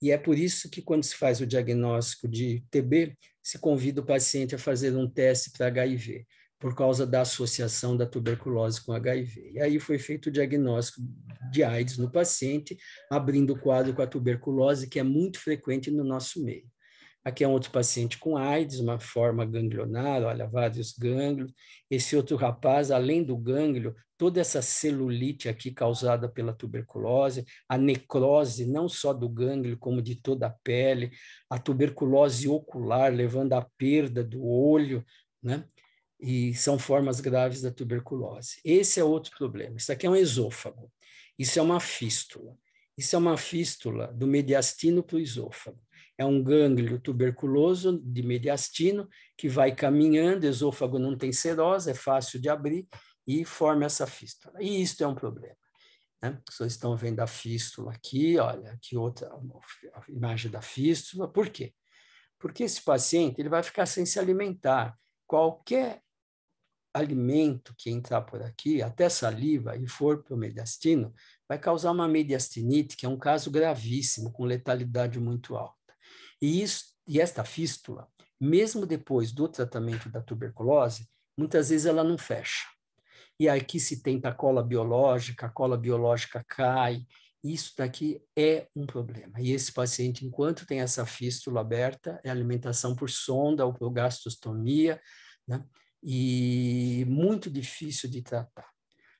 e é por isso que, quando se faz o diagnóstico de TB, se convida o paciente a fazer um teste para HIV, por causa da associação da tuberculose com HIV. E aí foi feito o diagnóstico de AIDS no paciente, abrindo o quadro com a tuberculose, que é muito frequente no nosso meio. Aqui é um outro paciente com AIDS, uma forma ganglionar, olha, vários gânglios. Esse outro rapaz, além do gânglio, toda essa celulite aqui causada pela tuberculose, a necrose não só do gânglio, como de toda a pele, a tuberculose ocular, levando à perda do olho, né? E são formas graves da tuberculose. Esse é outro problema. Isso aqui é um esôfago. Isso é uma fístula. Isso é uma fístula do mediastino para o esôfago é um gânglio tuberculoso de mediastino que vai caminhando, esôfago não tem serose, é fácil de abrir e forma essa fístula. E isto é um problema. Né? Vocês estão vendo a fístula aqui, olha, aqui outra imagem da fístula. Por quê? Porque esse paciente ele vai ficar sem se alimentar. Qualquer alimento que entrar por aqui, até saliva, e for para o mediastino, vai causar uma mediastinite, que é um caso gravíssimo, com letalidade muito alta. E, isso, e esta fístula, mesmo depois do tratamento da tuberculose, muitas vezes ela não fecha. E aqui se tenta cola biológica, a cola biológica cai, isso daqui é um problema. E esse paciente, enquanto tem essa fístula aberta, é alimentação por sonda ou por gastrostomia, né? E muito difícil de tratar.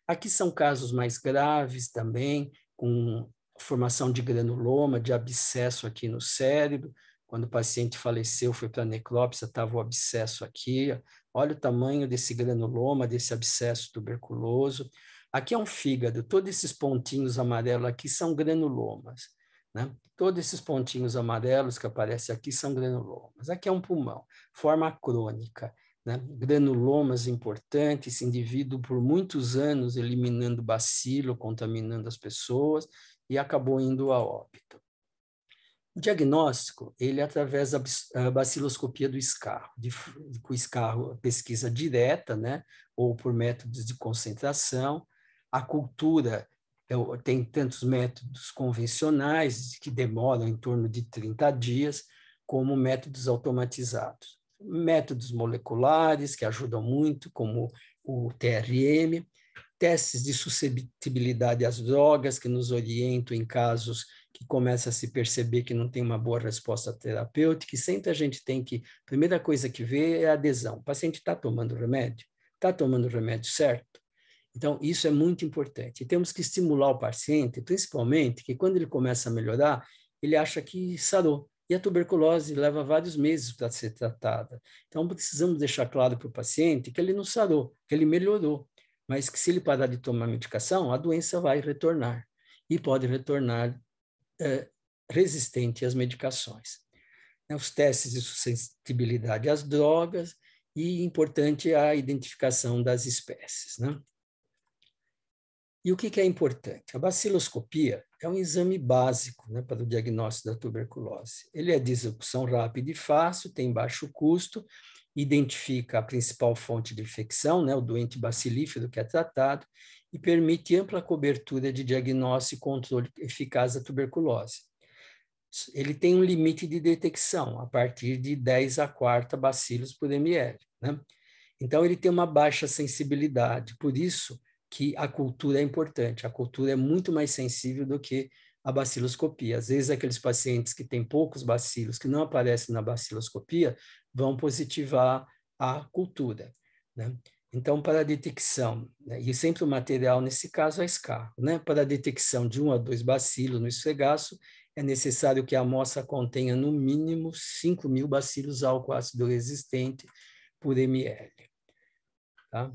Aqui são casos mais graves também, com formação de granuloma, de abscesso aqui no cérebro, quando o paciente faleceu, foi para a necrópsia, estava o abscesso aqui. Olha o tamanho desse granuloma, desse abscesso tuberculoso. Aqui é um fígado, todos esses pontinhos amarelos aqui são granulomas. Né? Todos esses pontinhos amarelos que aparecem aqui são granulomas. Aqui é um pulmão, forma crônica. Né? Granulomas importantes, indivíduo por muitos anos eliminando bacilo, contaminando as pessoas e acabou indo a óbito. O diagnóstico, ele é através da baciloscopia do escarro, de, com o escarro pesquisa direta, né, ou por métodos de concentração. A cultura é, tem tantos métodos convencionais, que demoram em torno de 30 dias, como métodos automatizados. Métodos moleculares, que ajudam muito, como o TRM, testes de suscetibilidade às drogas, que nos orientam em casos que começa a se perceber que não tem uma boa resposta terapêutica, e sempre a gente tem que, a primeira coisa que vê é a adesão. O paciente está tomando remédio? Está tomando o remédio certo? Então, isso é muito importante. E temos que estimular o paciente, principalmente, que quando ele começa a melhorar, ele acha que sarou. E a tuberculose leva vários meses para ser tratada. Então, precisamos deixar claro para o paciente que ele não sarou, que ele melhorou, mas que se ele parar de tomar medicação, a doença vai retornar. E pode retornar é, resistente às medicações. né, os testes de suscetibilidade às drogas e, importante, a identificação das espécies. Né? E o que, que é importante? A baciloscopia é um exame básico né, para o diagnóstico da tuberculose. Ele é de execução rápida e fácil, tem baixo custo, identifica a principal fonte de infecção, né, o doente bacilífero que é tratado, e permite ampla cobertura de diagnóstico e controle eficaz da tuberculose. Ele tem um limite de detecção, a partir de 10 a quarta bacilos por ml. Né? Então, ele tem uma baixa sensibilidade, por isso, que a cultura é importante. A cultura é muito mais sensível do que a baciloscopia. Às vezes, aqueles pacientes que têm poucos bacilos, que não aparecem na baciloscopia, vão positivar a cultura. Né? Então, para a detecção, né, e sempre o material, nesse caso, é escarro, né? para a detecção de um a dois bacilos no esfregaço, é necessário que a amostra contenha, no mínimo, 5 mil bacilos álcool ácido resistente por ml. Tá?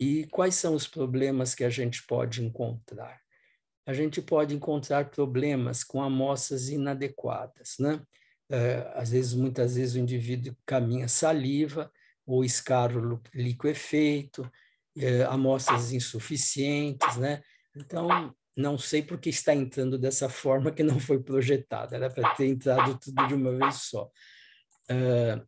E quais são os problemas que a gente pode encontrar? A gente pode encontrar problemas com amostras inadequadas, né? É, às vezes, muitas vezes, o indivíduo caminha saliva ou escaro liquefeito, é, amostras insuficientes, né? Então, não sei por que está entrando dessa forma que não foi projetada, era para ter entrado tudo de uma vez só. Uh,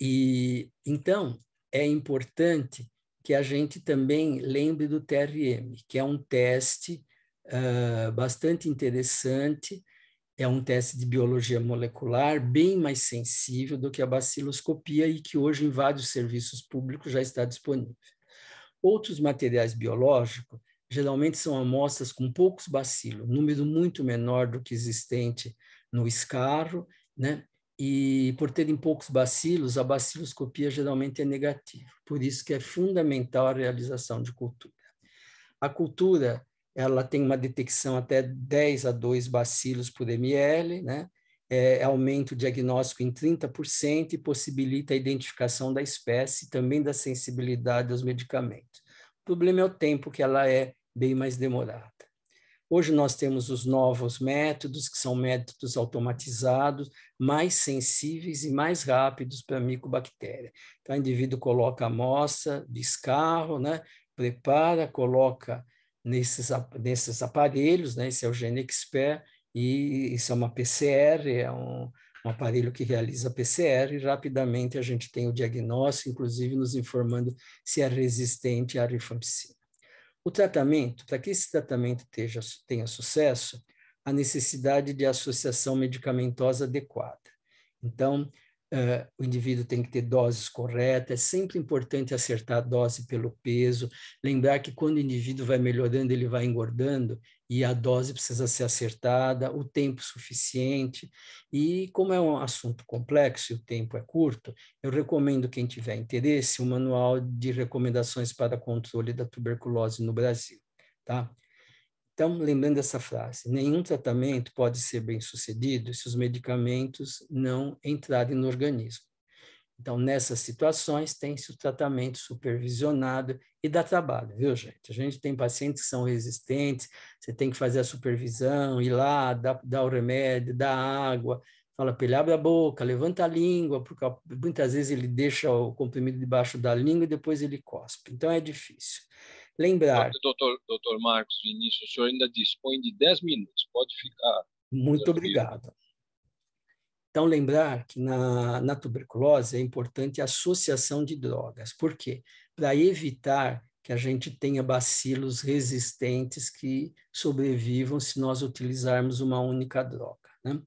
e então é importante que a gente também lembre do TRM, que é um teste uh, bastante interessante, é um teste de biologia molecular bem mais sensível do que a baciloscopia e que hoje em vários serviços públicos já está disponível. Outros materiais biológicos geralmente são amostras com poucos bacilos, número muito menor do que existente no escarro, né? E por terem poucos bacilos, a baciloscopia geralmente é negativa. Por isso que é fundamental a realização de cultura. A cultura, ela tem uma detecção até 10 a 2 bacilos por ml, né? É, aumenta o diagnóstico em 30% e possibilita a identificação da espécie e também da sensibilidade aos medicamentos. O problema é o tempo que ela é bem mais demorada. Hoje nós temos os novos métodos, que são métodos automatizados, mais sensíveis e mais rápidos para micobactéria. Então, o indivíduo coloca a amostra de escarro, né? prepara, coloca nesses, nesses aparelhos, né? esse é o GeneXpert, e isso é uma PCR, é um, um aparelho que realiza PCR, e rapidamente a gente tem o diagnóstico, inclusive nos informando se é resistente à rifampicina. O tratamento, para que esse tratamento tenha sucesso, a necessidade de associação medicamentosa adequada. Então, uh, o indivíduo tem que ter doses corretas, é sempre importante acertar a dose pelo peso, lembrar que quando o indivíduo vai melhorando, ele vai engordando, e a dose precisa ser acertada, o tempo suficiente. E como é um assunto complexo e o tempo é curto, eu recomendo quem tiver interesse o manual de recomendações para controle da tuberculose no Brasil, tá? Então, lembrando essa frase, nenhum tratamento pode ser bem sucedido se os medicamentos não entrarem no organismo. Então, nessas situações, tem-se o tratamento supervisionado e dá trabalho, viu, gente? A gente tem pacientes que são resistentes, você tem que fazer a supervisão, ir lá, dar, dar o remédio, dar água, fala para ele, abre a boca, levanta a língua, porque muitas vezes ele deixa o comprimido debaixo da língua e depois ele cospe. Então, é difícil. Lembrar... Doutor, doutor Marcos, no início, o senhor ainda dispõe de 10 minutos, pode ficar... Muito obrigado. Então, lembrar que na, na tuberculose é importante a associação de drogas. Por quê? Para evitar que a gente tenha bacilos resistentes que sobrevivam se nós utilizarmos uma única droga. Né?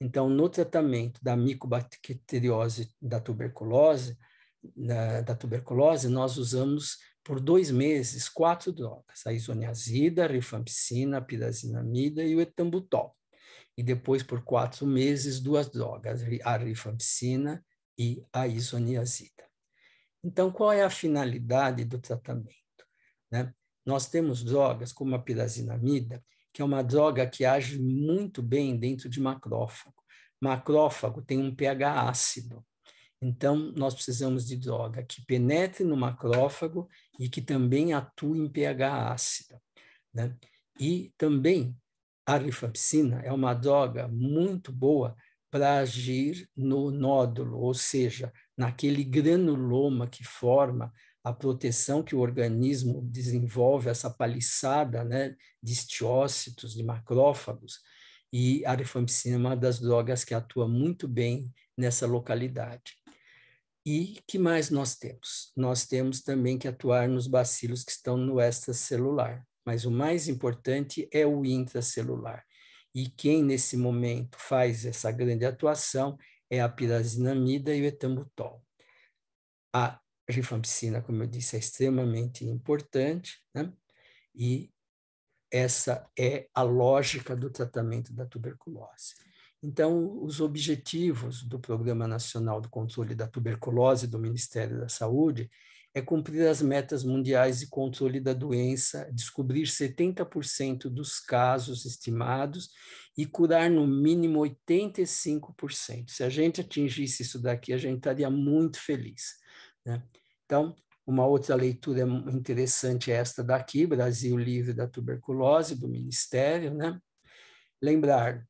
Então, no tratamento da micobacteriose da tuberculose, da, da, tuberculose, nós usamos por dois meses quatro drogas: a isoniazida, a rifampicina, a pirazinamida e o etambutol e depois, por quatro meses, duas drogas, a rifampicina e a isoniazida. Então, qual é a finalidade do tratamento? Né? Nós temos drogas como a pirazinamida, que é uma droga que age muito bem dentro de macrófago. Macrófago tem um pH ácido. Então, nós precisamos de droga que penetre no macrófago e que também atue em pH ácido. Né? E também a rifampicina é uma droga muito boa para agir no nódulo, ou seja, naquele granuloma que forma a proteção que o organismo desenvolve, essa paliçada né, de estiócitos, de macrófagos, e a rifampicina é uma das drogas que atua muito bem nessa localidade. E que mais nós temos? Nós temos também que atuar nos bacilos que estão no extracelular, mas o mais importante é o intracelular. E quem nesse momento faz essa grande atuação é a pirazinamida e o etambutol. A rifampicina, como eu disse, é extremamente importante, né? e essa é a lógica do tratamento da tuberculose. Então, os objetivos do Programa Nacional do Controle da Tuberculose do Ministério da Saúde é cumprir as metas mundiais de controle da doença, descobrir 70% dos casos estimados e curar no mínimo 85%. Se a gente atingisse isso daqui, a gente estaria muito feliz. Né? Então, uma outra leitura interessante é esta daqui, Brasil Livre da Tuberculose, do Ministério. Né? Lembrar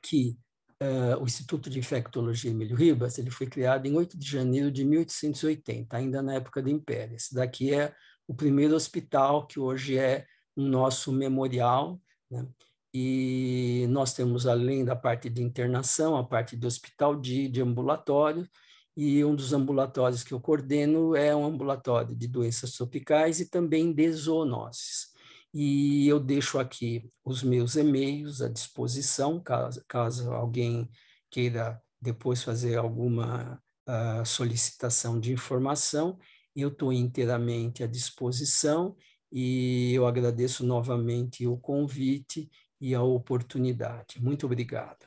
que uh, o Instituto de Infectologia Emílio Ribas ele foi criado em 8 de janeiro de 1880, ainda na época do Império. Esse daqui é o primeiro hospital que hoje é o nosso memorial, né? e nós temos, além da parte de internação, a parte de hospital de, de ambulatório, e um dos ambulatórios que eu coordeno é um ambulatório de doenças tropicais e também de zoonoses. E eu deixo aqui os meus e-mails à disposição, caso, caso alguém queira depois fazer alguma uh, solicitação de informação. Eu estou inteiramente à disposição e eu agradeço novamente o convite e a oportunidade. Muito obrigado.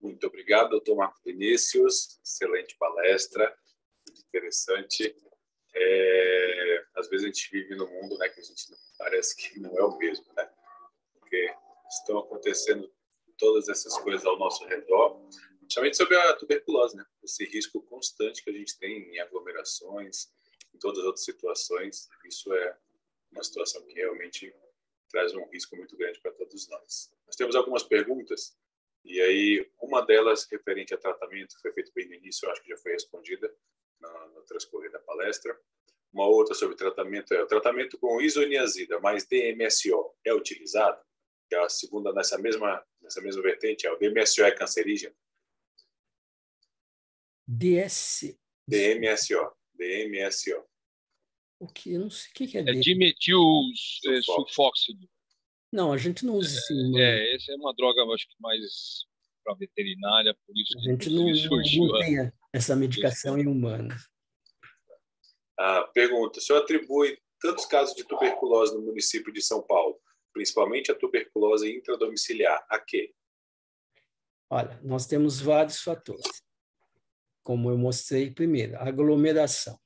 Muito obrigado, doutor Marco Vinícius. Excelente palestra, interessante é, às vezes a gente vive num mundo né, que a gente parece que não é o mesmo, né? Porque estão acontecendo todas essas coisas ao nosso redor, principalmente sobre a tuberculose, né? Esse risco constante que a gente tem em aglomerações, em todas as outras situações. Isso é uma situação que realmente traz um risco muito grande para todos nós. Nós temos algumas perguntas, e aí uma delas referente a tratamento, que foi feito bem no início, eu acho que já foi respondida no, no transcorrer da palestra. Uma outra sobre tratamento é o tratamento com isoniazida mais DMSO é utilizado? Que é a segunda nessa mesma nessa mesma vertente é o DMSO é cancerígeno? DS DMSO, DMSO. O que eu não sei o que, que é, é dimetil é, sulfóxido. Não, a gente não usa isso. É, essa é uma droga, acho que mais para veterinária, por isso a gente não, não tem essa medicação em humanos. Ah, pergunta: o senhor atribui tantos casos de tuberculose no município de São Paulo, principalmente a tuberculose intradomiciliar, a quê? Olha, nós temos vários fatores. Como eu mostrei primeiro, aglomeração.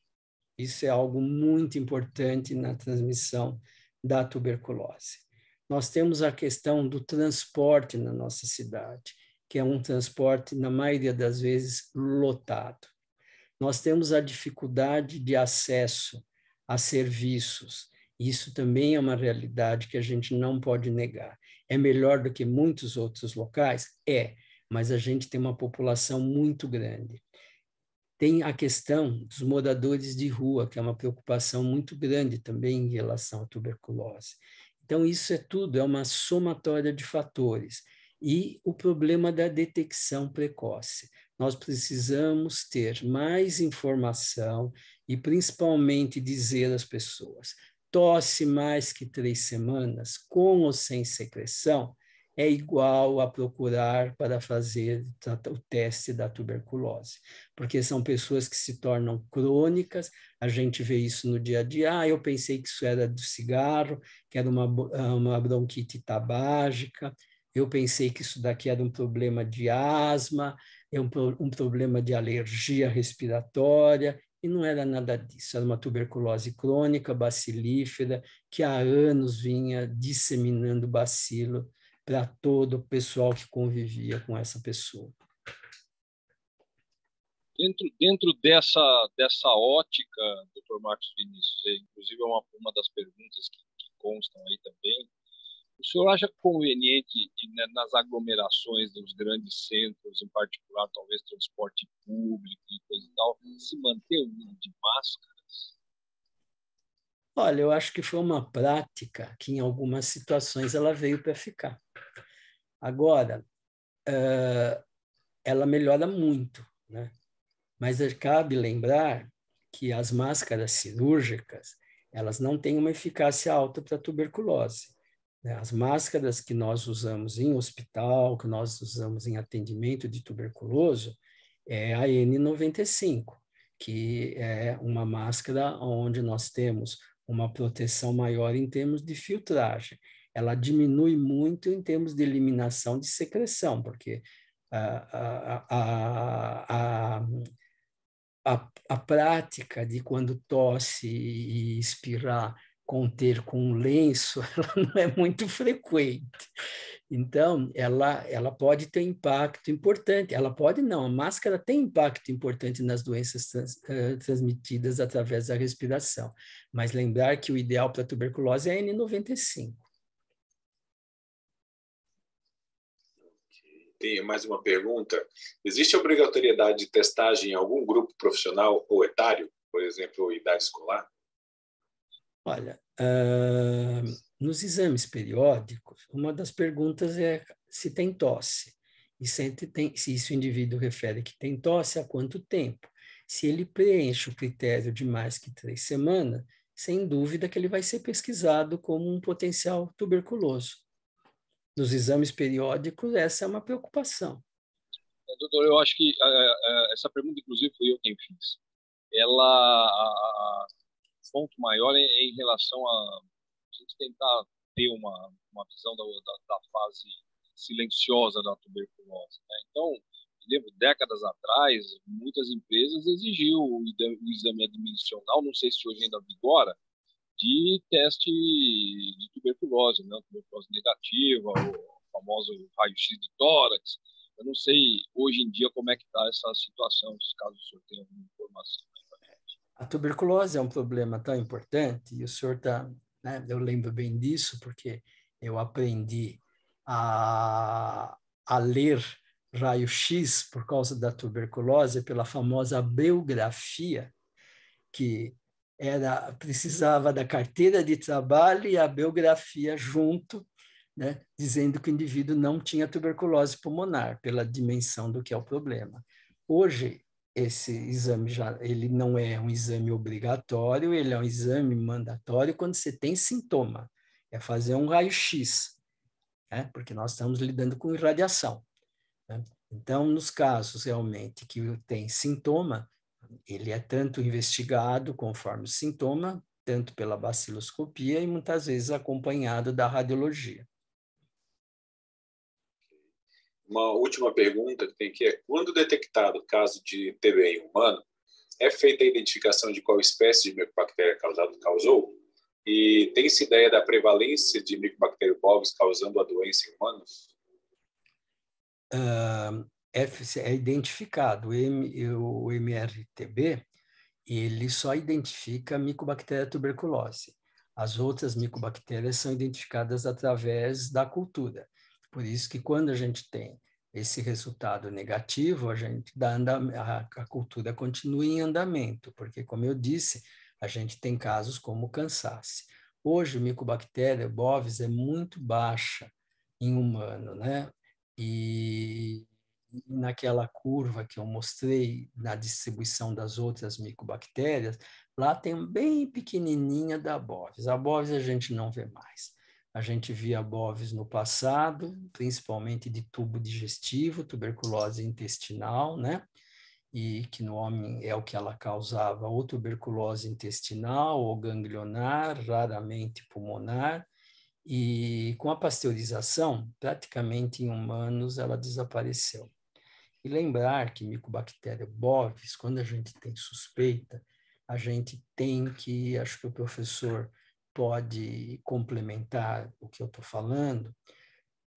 Isso é algo muito importante na transmissão da tuberculose. Nós temos a questão do transporte na nossa cidade que é um transporte, na maioria das vezes, lotado. Nós temos a dificuldade de acesso a serviços. Isso também é uma realidade que a gente não pode negar. É melhor do que muitos outros locais? É, mas a gente tem uma população muito grande. Tem a questão dos moradores de rua, que é uma preocupação muito grande também em relação à tuberculose. Então, isso é tudo, é uma somatória de fatores e o problema da detecção precoce. Nós precisamos ter mais informação e, principalmente, dizer às pessoas: tosse mais que três semanas, com ou sem secreção, é igual a procurar para fazer o teste da tuberculose, porque são pessoas que se tornam crônicas, a gente vê isso no dia a dia, ah, eu pensei que isso era do cigarro, que era uma, uma bronquite tabágica, eu pensei que isso daqui era um problema de asma, é um, um problema de alergia respiratória, e não era nada disso, era uma tuberculose crônica, bacilífera, que há anos vinha disseminando bacilo para todo o pessoal que convivia com essa pessoa. Dentro, dentro dessa, dessa ótica, doutor Marcos Vinícius, é, inclusive é uma, uma das perguntas que, que constam aí também, o senhor acha conveniente, né, nas aglomerações dos grandes centros, em particular, talvez transporte público e coisa e tal, se manter o uso de máscaras? Olha, eu acho que foi uma prática que, em algumas situações, ela veio para ficar. Agora, ela melhora muito, né? mas cabe lembrar que as máscaras cirúrgicas elas não têm uma eficácia alta para tuberculose. Né? As máscaras que nós usamos em hospital, que nós usamos em atendimento de tuberculoso, é a N95, que é uma máscara onde nós temos uma proteção maior em termos de filtragem. Ela diminui muito em termos de eliminação de secreção, porque a, a, a, a, a prática de quando tosse e espirrar conter com um lenço, ela não é muito frequente. Então, ela, ela pode ter impacto importante. Ela pode não, a máscara tem impacto importante nas doenças trans, uh, transmitidas através da respiração. Mas lembrar que o ideal para tuberculose é a N95. Tem mais uma pergunta. Existe obrigatoriedade de testagem em algum grupo profissional ou etário, por exemplo, idade escolar? Olha, uh, nos exames periódicos, uma das perguntas é se tem tosse. E se, tem, se isso o indivíduo refere que tem tosse, há quanto tempo? Se ele preenche o critério de mais que três semanas, sem dúvida que ele vai ser pesquisado como um potencial tuberculoso nos exames periódicos, essa é uma preocupação. É, doutor, eu acho que uh, essa pergunta, inclusive, foi eu quem fiz. Ela, o ponto maior é, é em relação a, a gente tentar ter uma, uma visão da, da, da fase silenciosa da tuberculose. Né? Então, lembro, décadas atrás, muitas empresas exigiam o, exame admissional, não sei se hoje ainda vigora, de teste de tuberculose, né? tuberculose negativa, o famoso raio-x de tórax. Eu não sei hoje em dia como é que está essa situação, se caso o senhor tenha alguma informação. A tuberculose é um problema tão importante e o senhor está, né? Eu lembro bem disso porque eu aprendi a, a ler raio-x por causa da tuberculose pela famosa biografia que era precisava da carteira de trabalho e a biografia junto, né, dizendo que o indivíduo não tinha tuberculose pulmonar pela dimensão do que é o problema. Hoje esse exame já ele não é um exame obrigatório, ele é um exame mandatório quando você tem sintoma. É fazer um raio-x, né? porque nós estamos lidando com irradiação. Né? Então, nos casos realmente que tem sintoma, ele é tanto investigado conforme o sintoma, tanto pela baciloscopia e muitas vezes acompanhado da radiologia. Uma última pergunta que tem aqui é: quando detectado caso de TB em humano, é feita a identificação de qual espécie de micobactéria causado causou? E tem-se ideia da prevalência de micobactéria bovis causando a doença em humanos? Uh, é, é identificado. O, MRTB, ele só identifica micobactéria tuberculose. As outras micobactérias são identificadas através da cultura. Por isso que quando a gente tem esse resultado negativo, a gente dá a, cultura continua em andamento, porque como eu disse, a gente tem casos como cansaço. Hoje, a micobactéria bovis é muito baixa em humano, né? E naquela curva que eu mostrei na distribuição das outras micobactérias, lá tem bem pequenininha da bovis. A bovis a gente não vê mais. A gente via bovis no passado, principalmente de tubo digestivo, tuberculose intestinal, né? E que no homem é o que ela causava, ou tuberculose intestinal ou ganglionar, raramente pulmonar. E com a pasteurização, praticamente em humanos, ela desapareceu. E lembrar que Mycobacteria bovis, quando a gente tem suspeita, a gente tem que, acho que o professor pode complementar o que eu estou falando,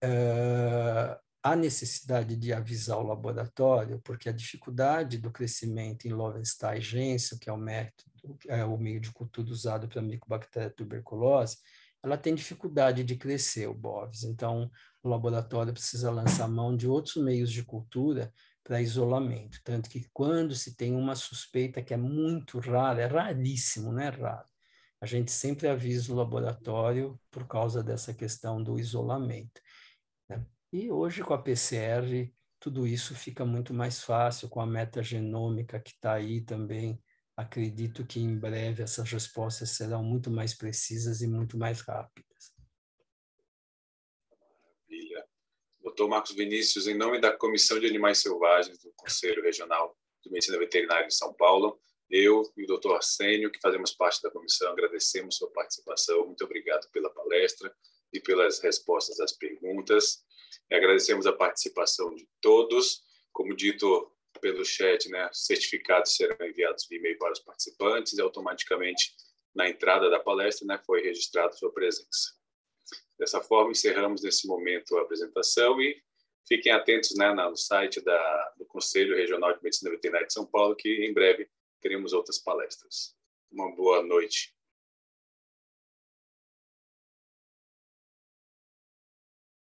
uh, a necessidade de avisar o laboratório, porque a dificuldade do crescimento em Lowenstein Jensen, que é o método, é o meio de cultura usado para Mycobacteria tuberculose, ela tem dificuldade de crescer, o Bovis. Então, o laboratório precisa lançar mão de outros meios de cultura para isolamento. Tanto que quando se tem uma suspeita que é muito rara, é raríssimo, não é raro, a gente sempre avisa o laboratório por causa dessa questão do isolamento. Né? E hoje, com a PCR, tudo isso fica muito mais fácil, com a metagenômica que está aí também. Acredito que em breve essas respostas serão muito mais precisas e muito mais rápidas. Maravilha. Doutor Marcos Vinícius, em nome da Comissão de Animais Selvagens do Conselho Regional de Medicina Veterinária de São Paulo, eu e o doutor Arsênio, que fazemos parte da comissão, agradecemos sua participação. Muito obrigado pela palestra e pelas respostas às perguntas. E agradecemos a participação de todos. Como dito pelo chat, né, certificados serão enviados via e-mail para os participantes e automaticamente na entrada da palestra né, foi registrada sua presença. Dessa forma, encerramos nesse momento a apresentação e fiquem atentos né, no site da, do Conselho Regional de Medicina Veterinária de São Paulo, que em breve teremos outras palestras. Uma boa noite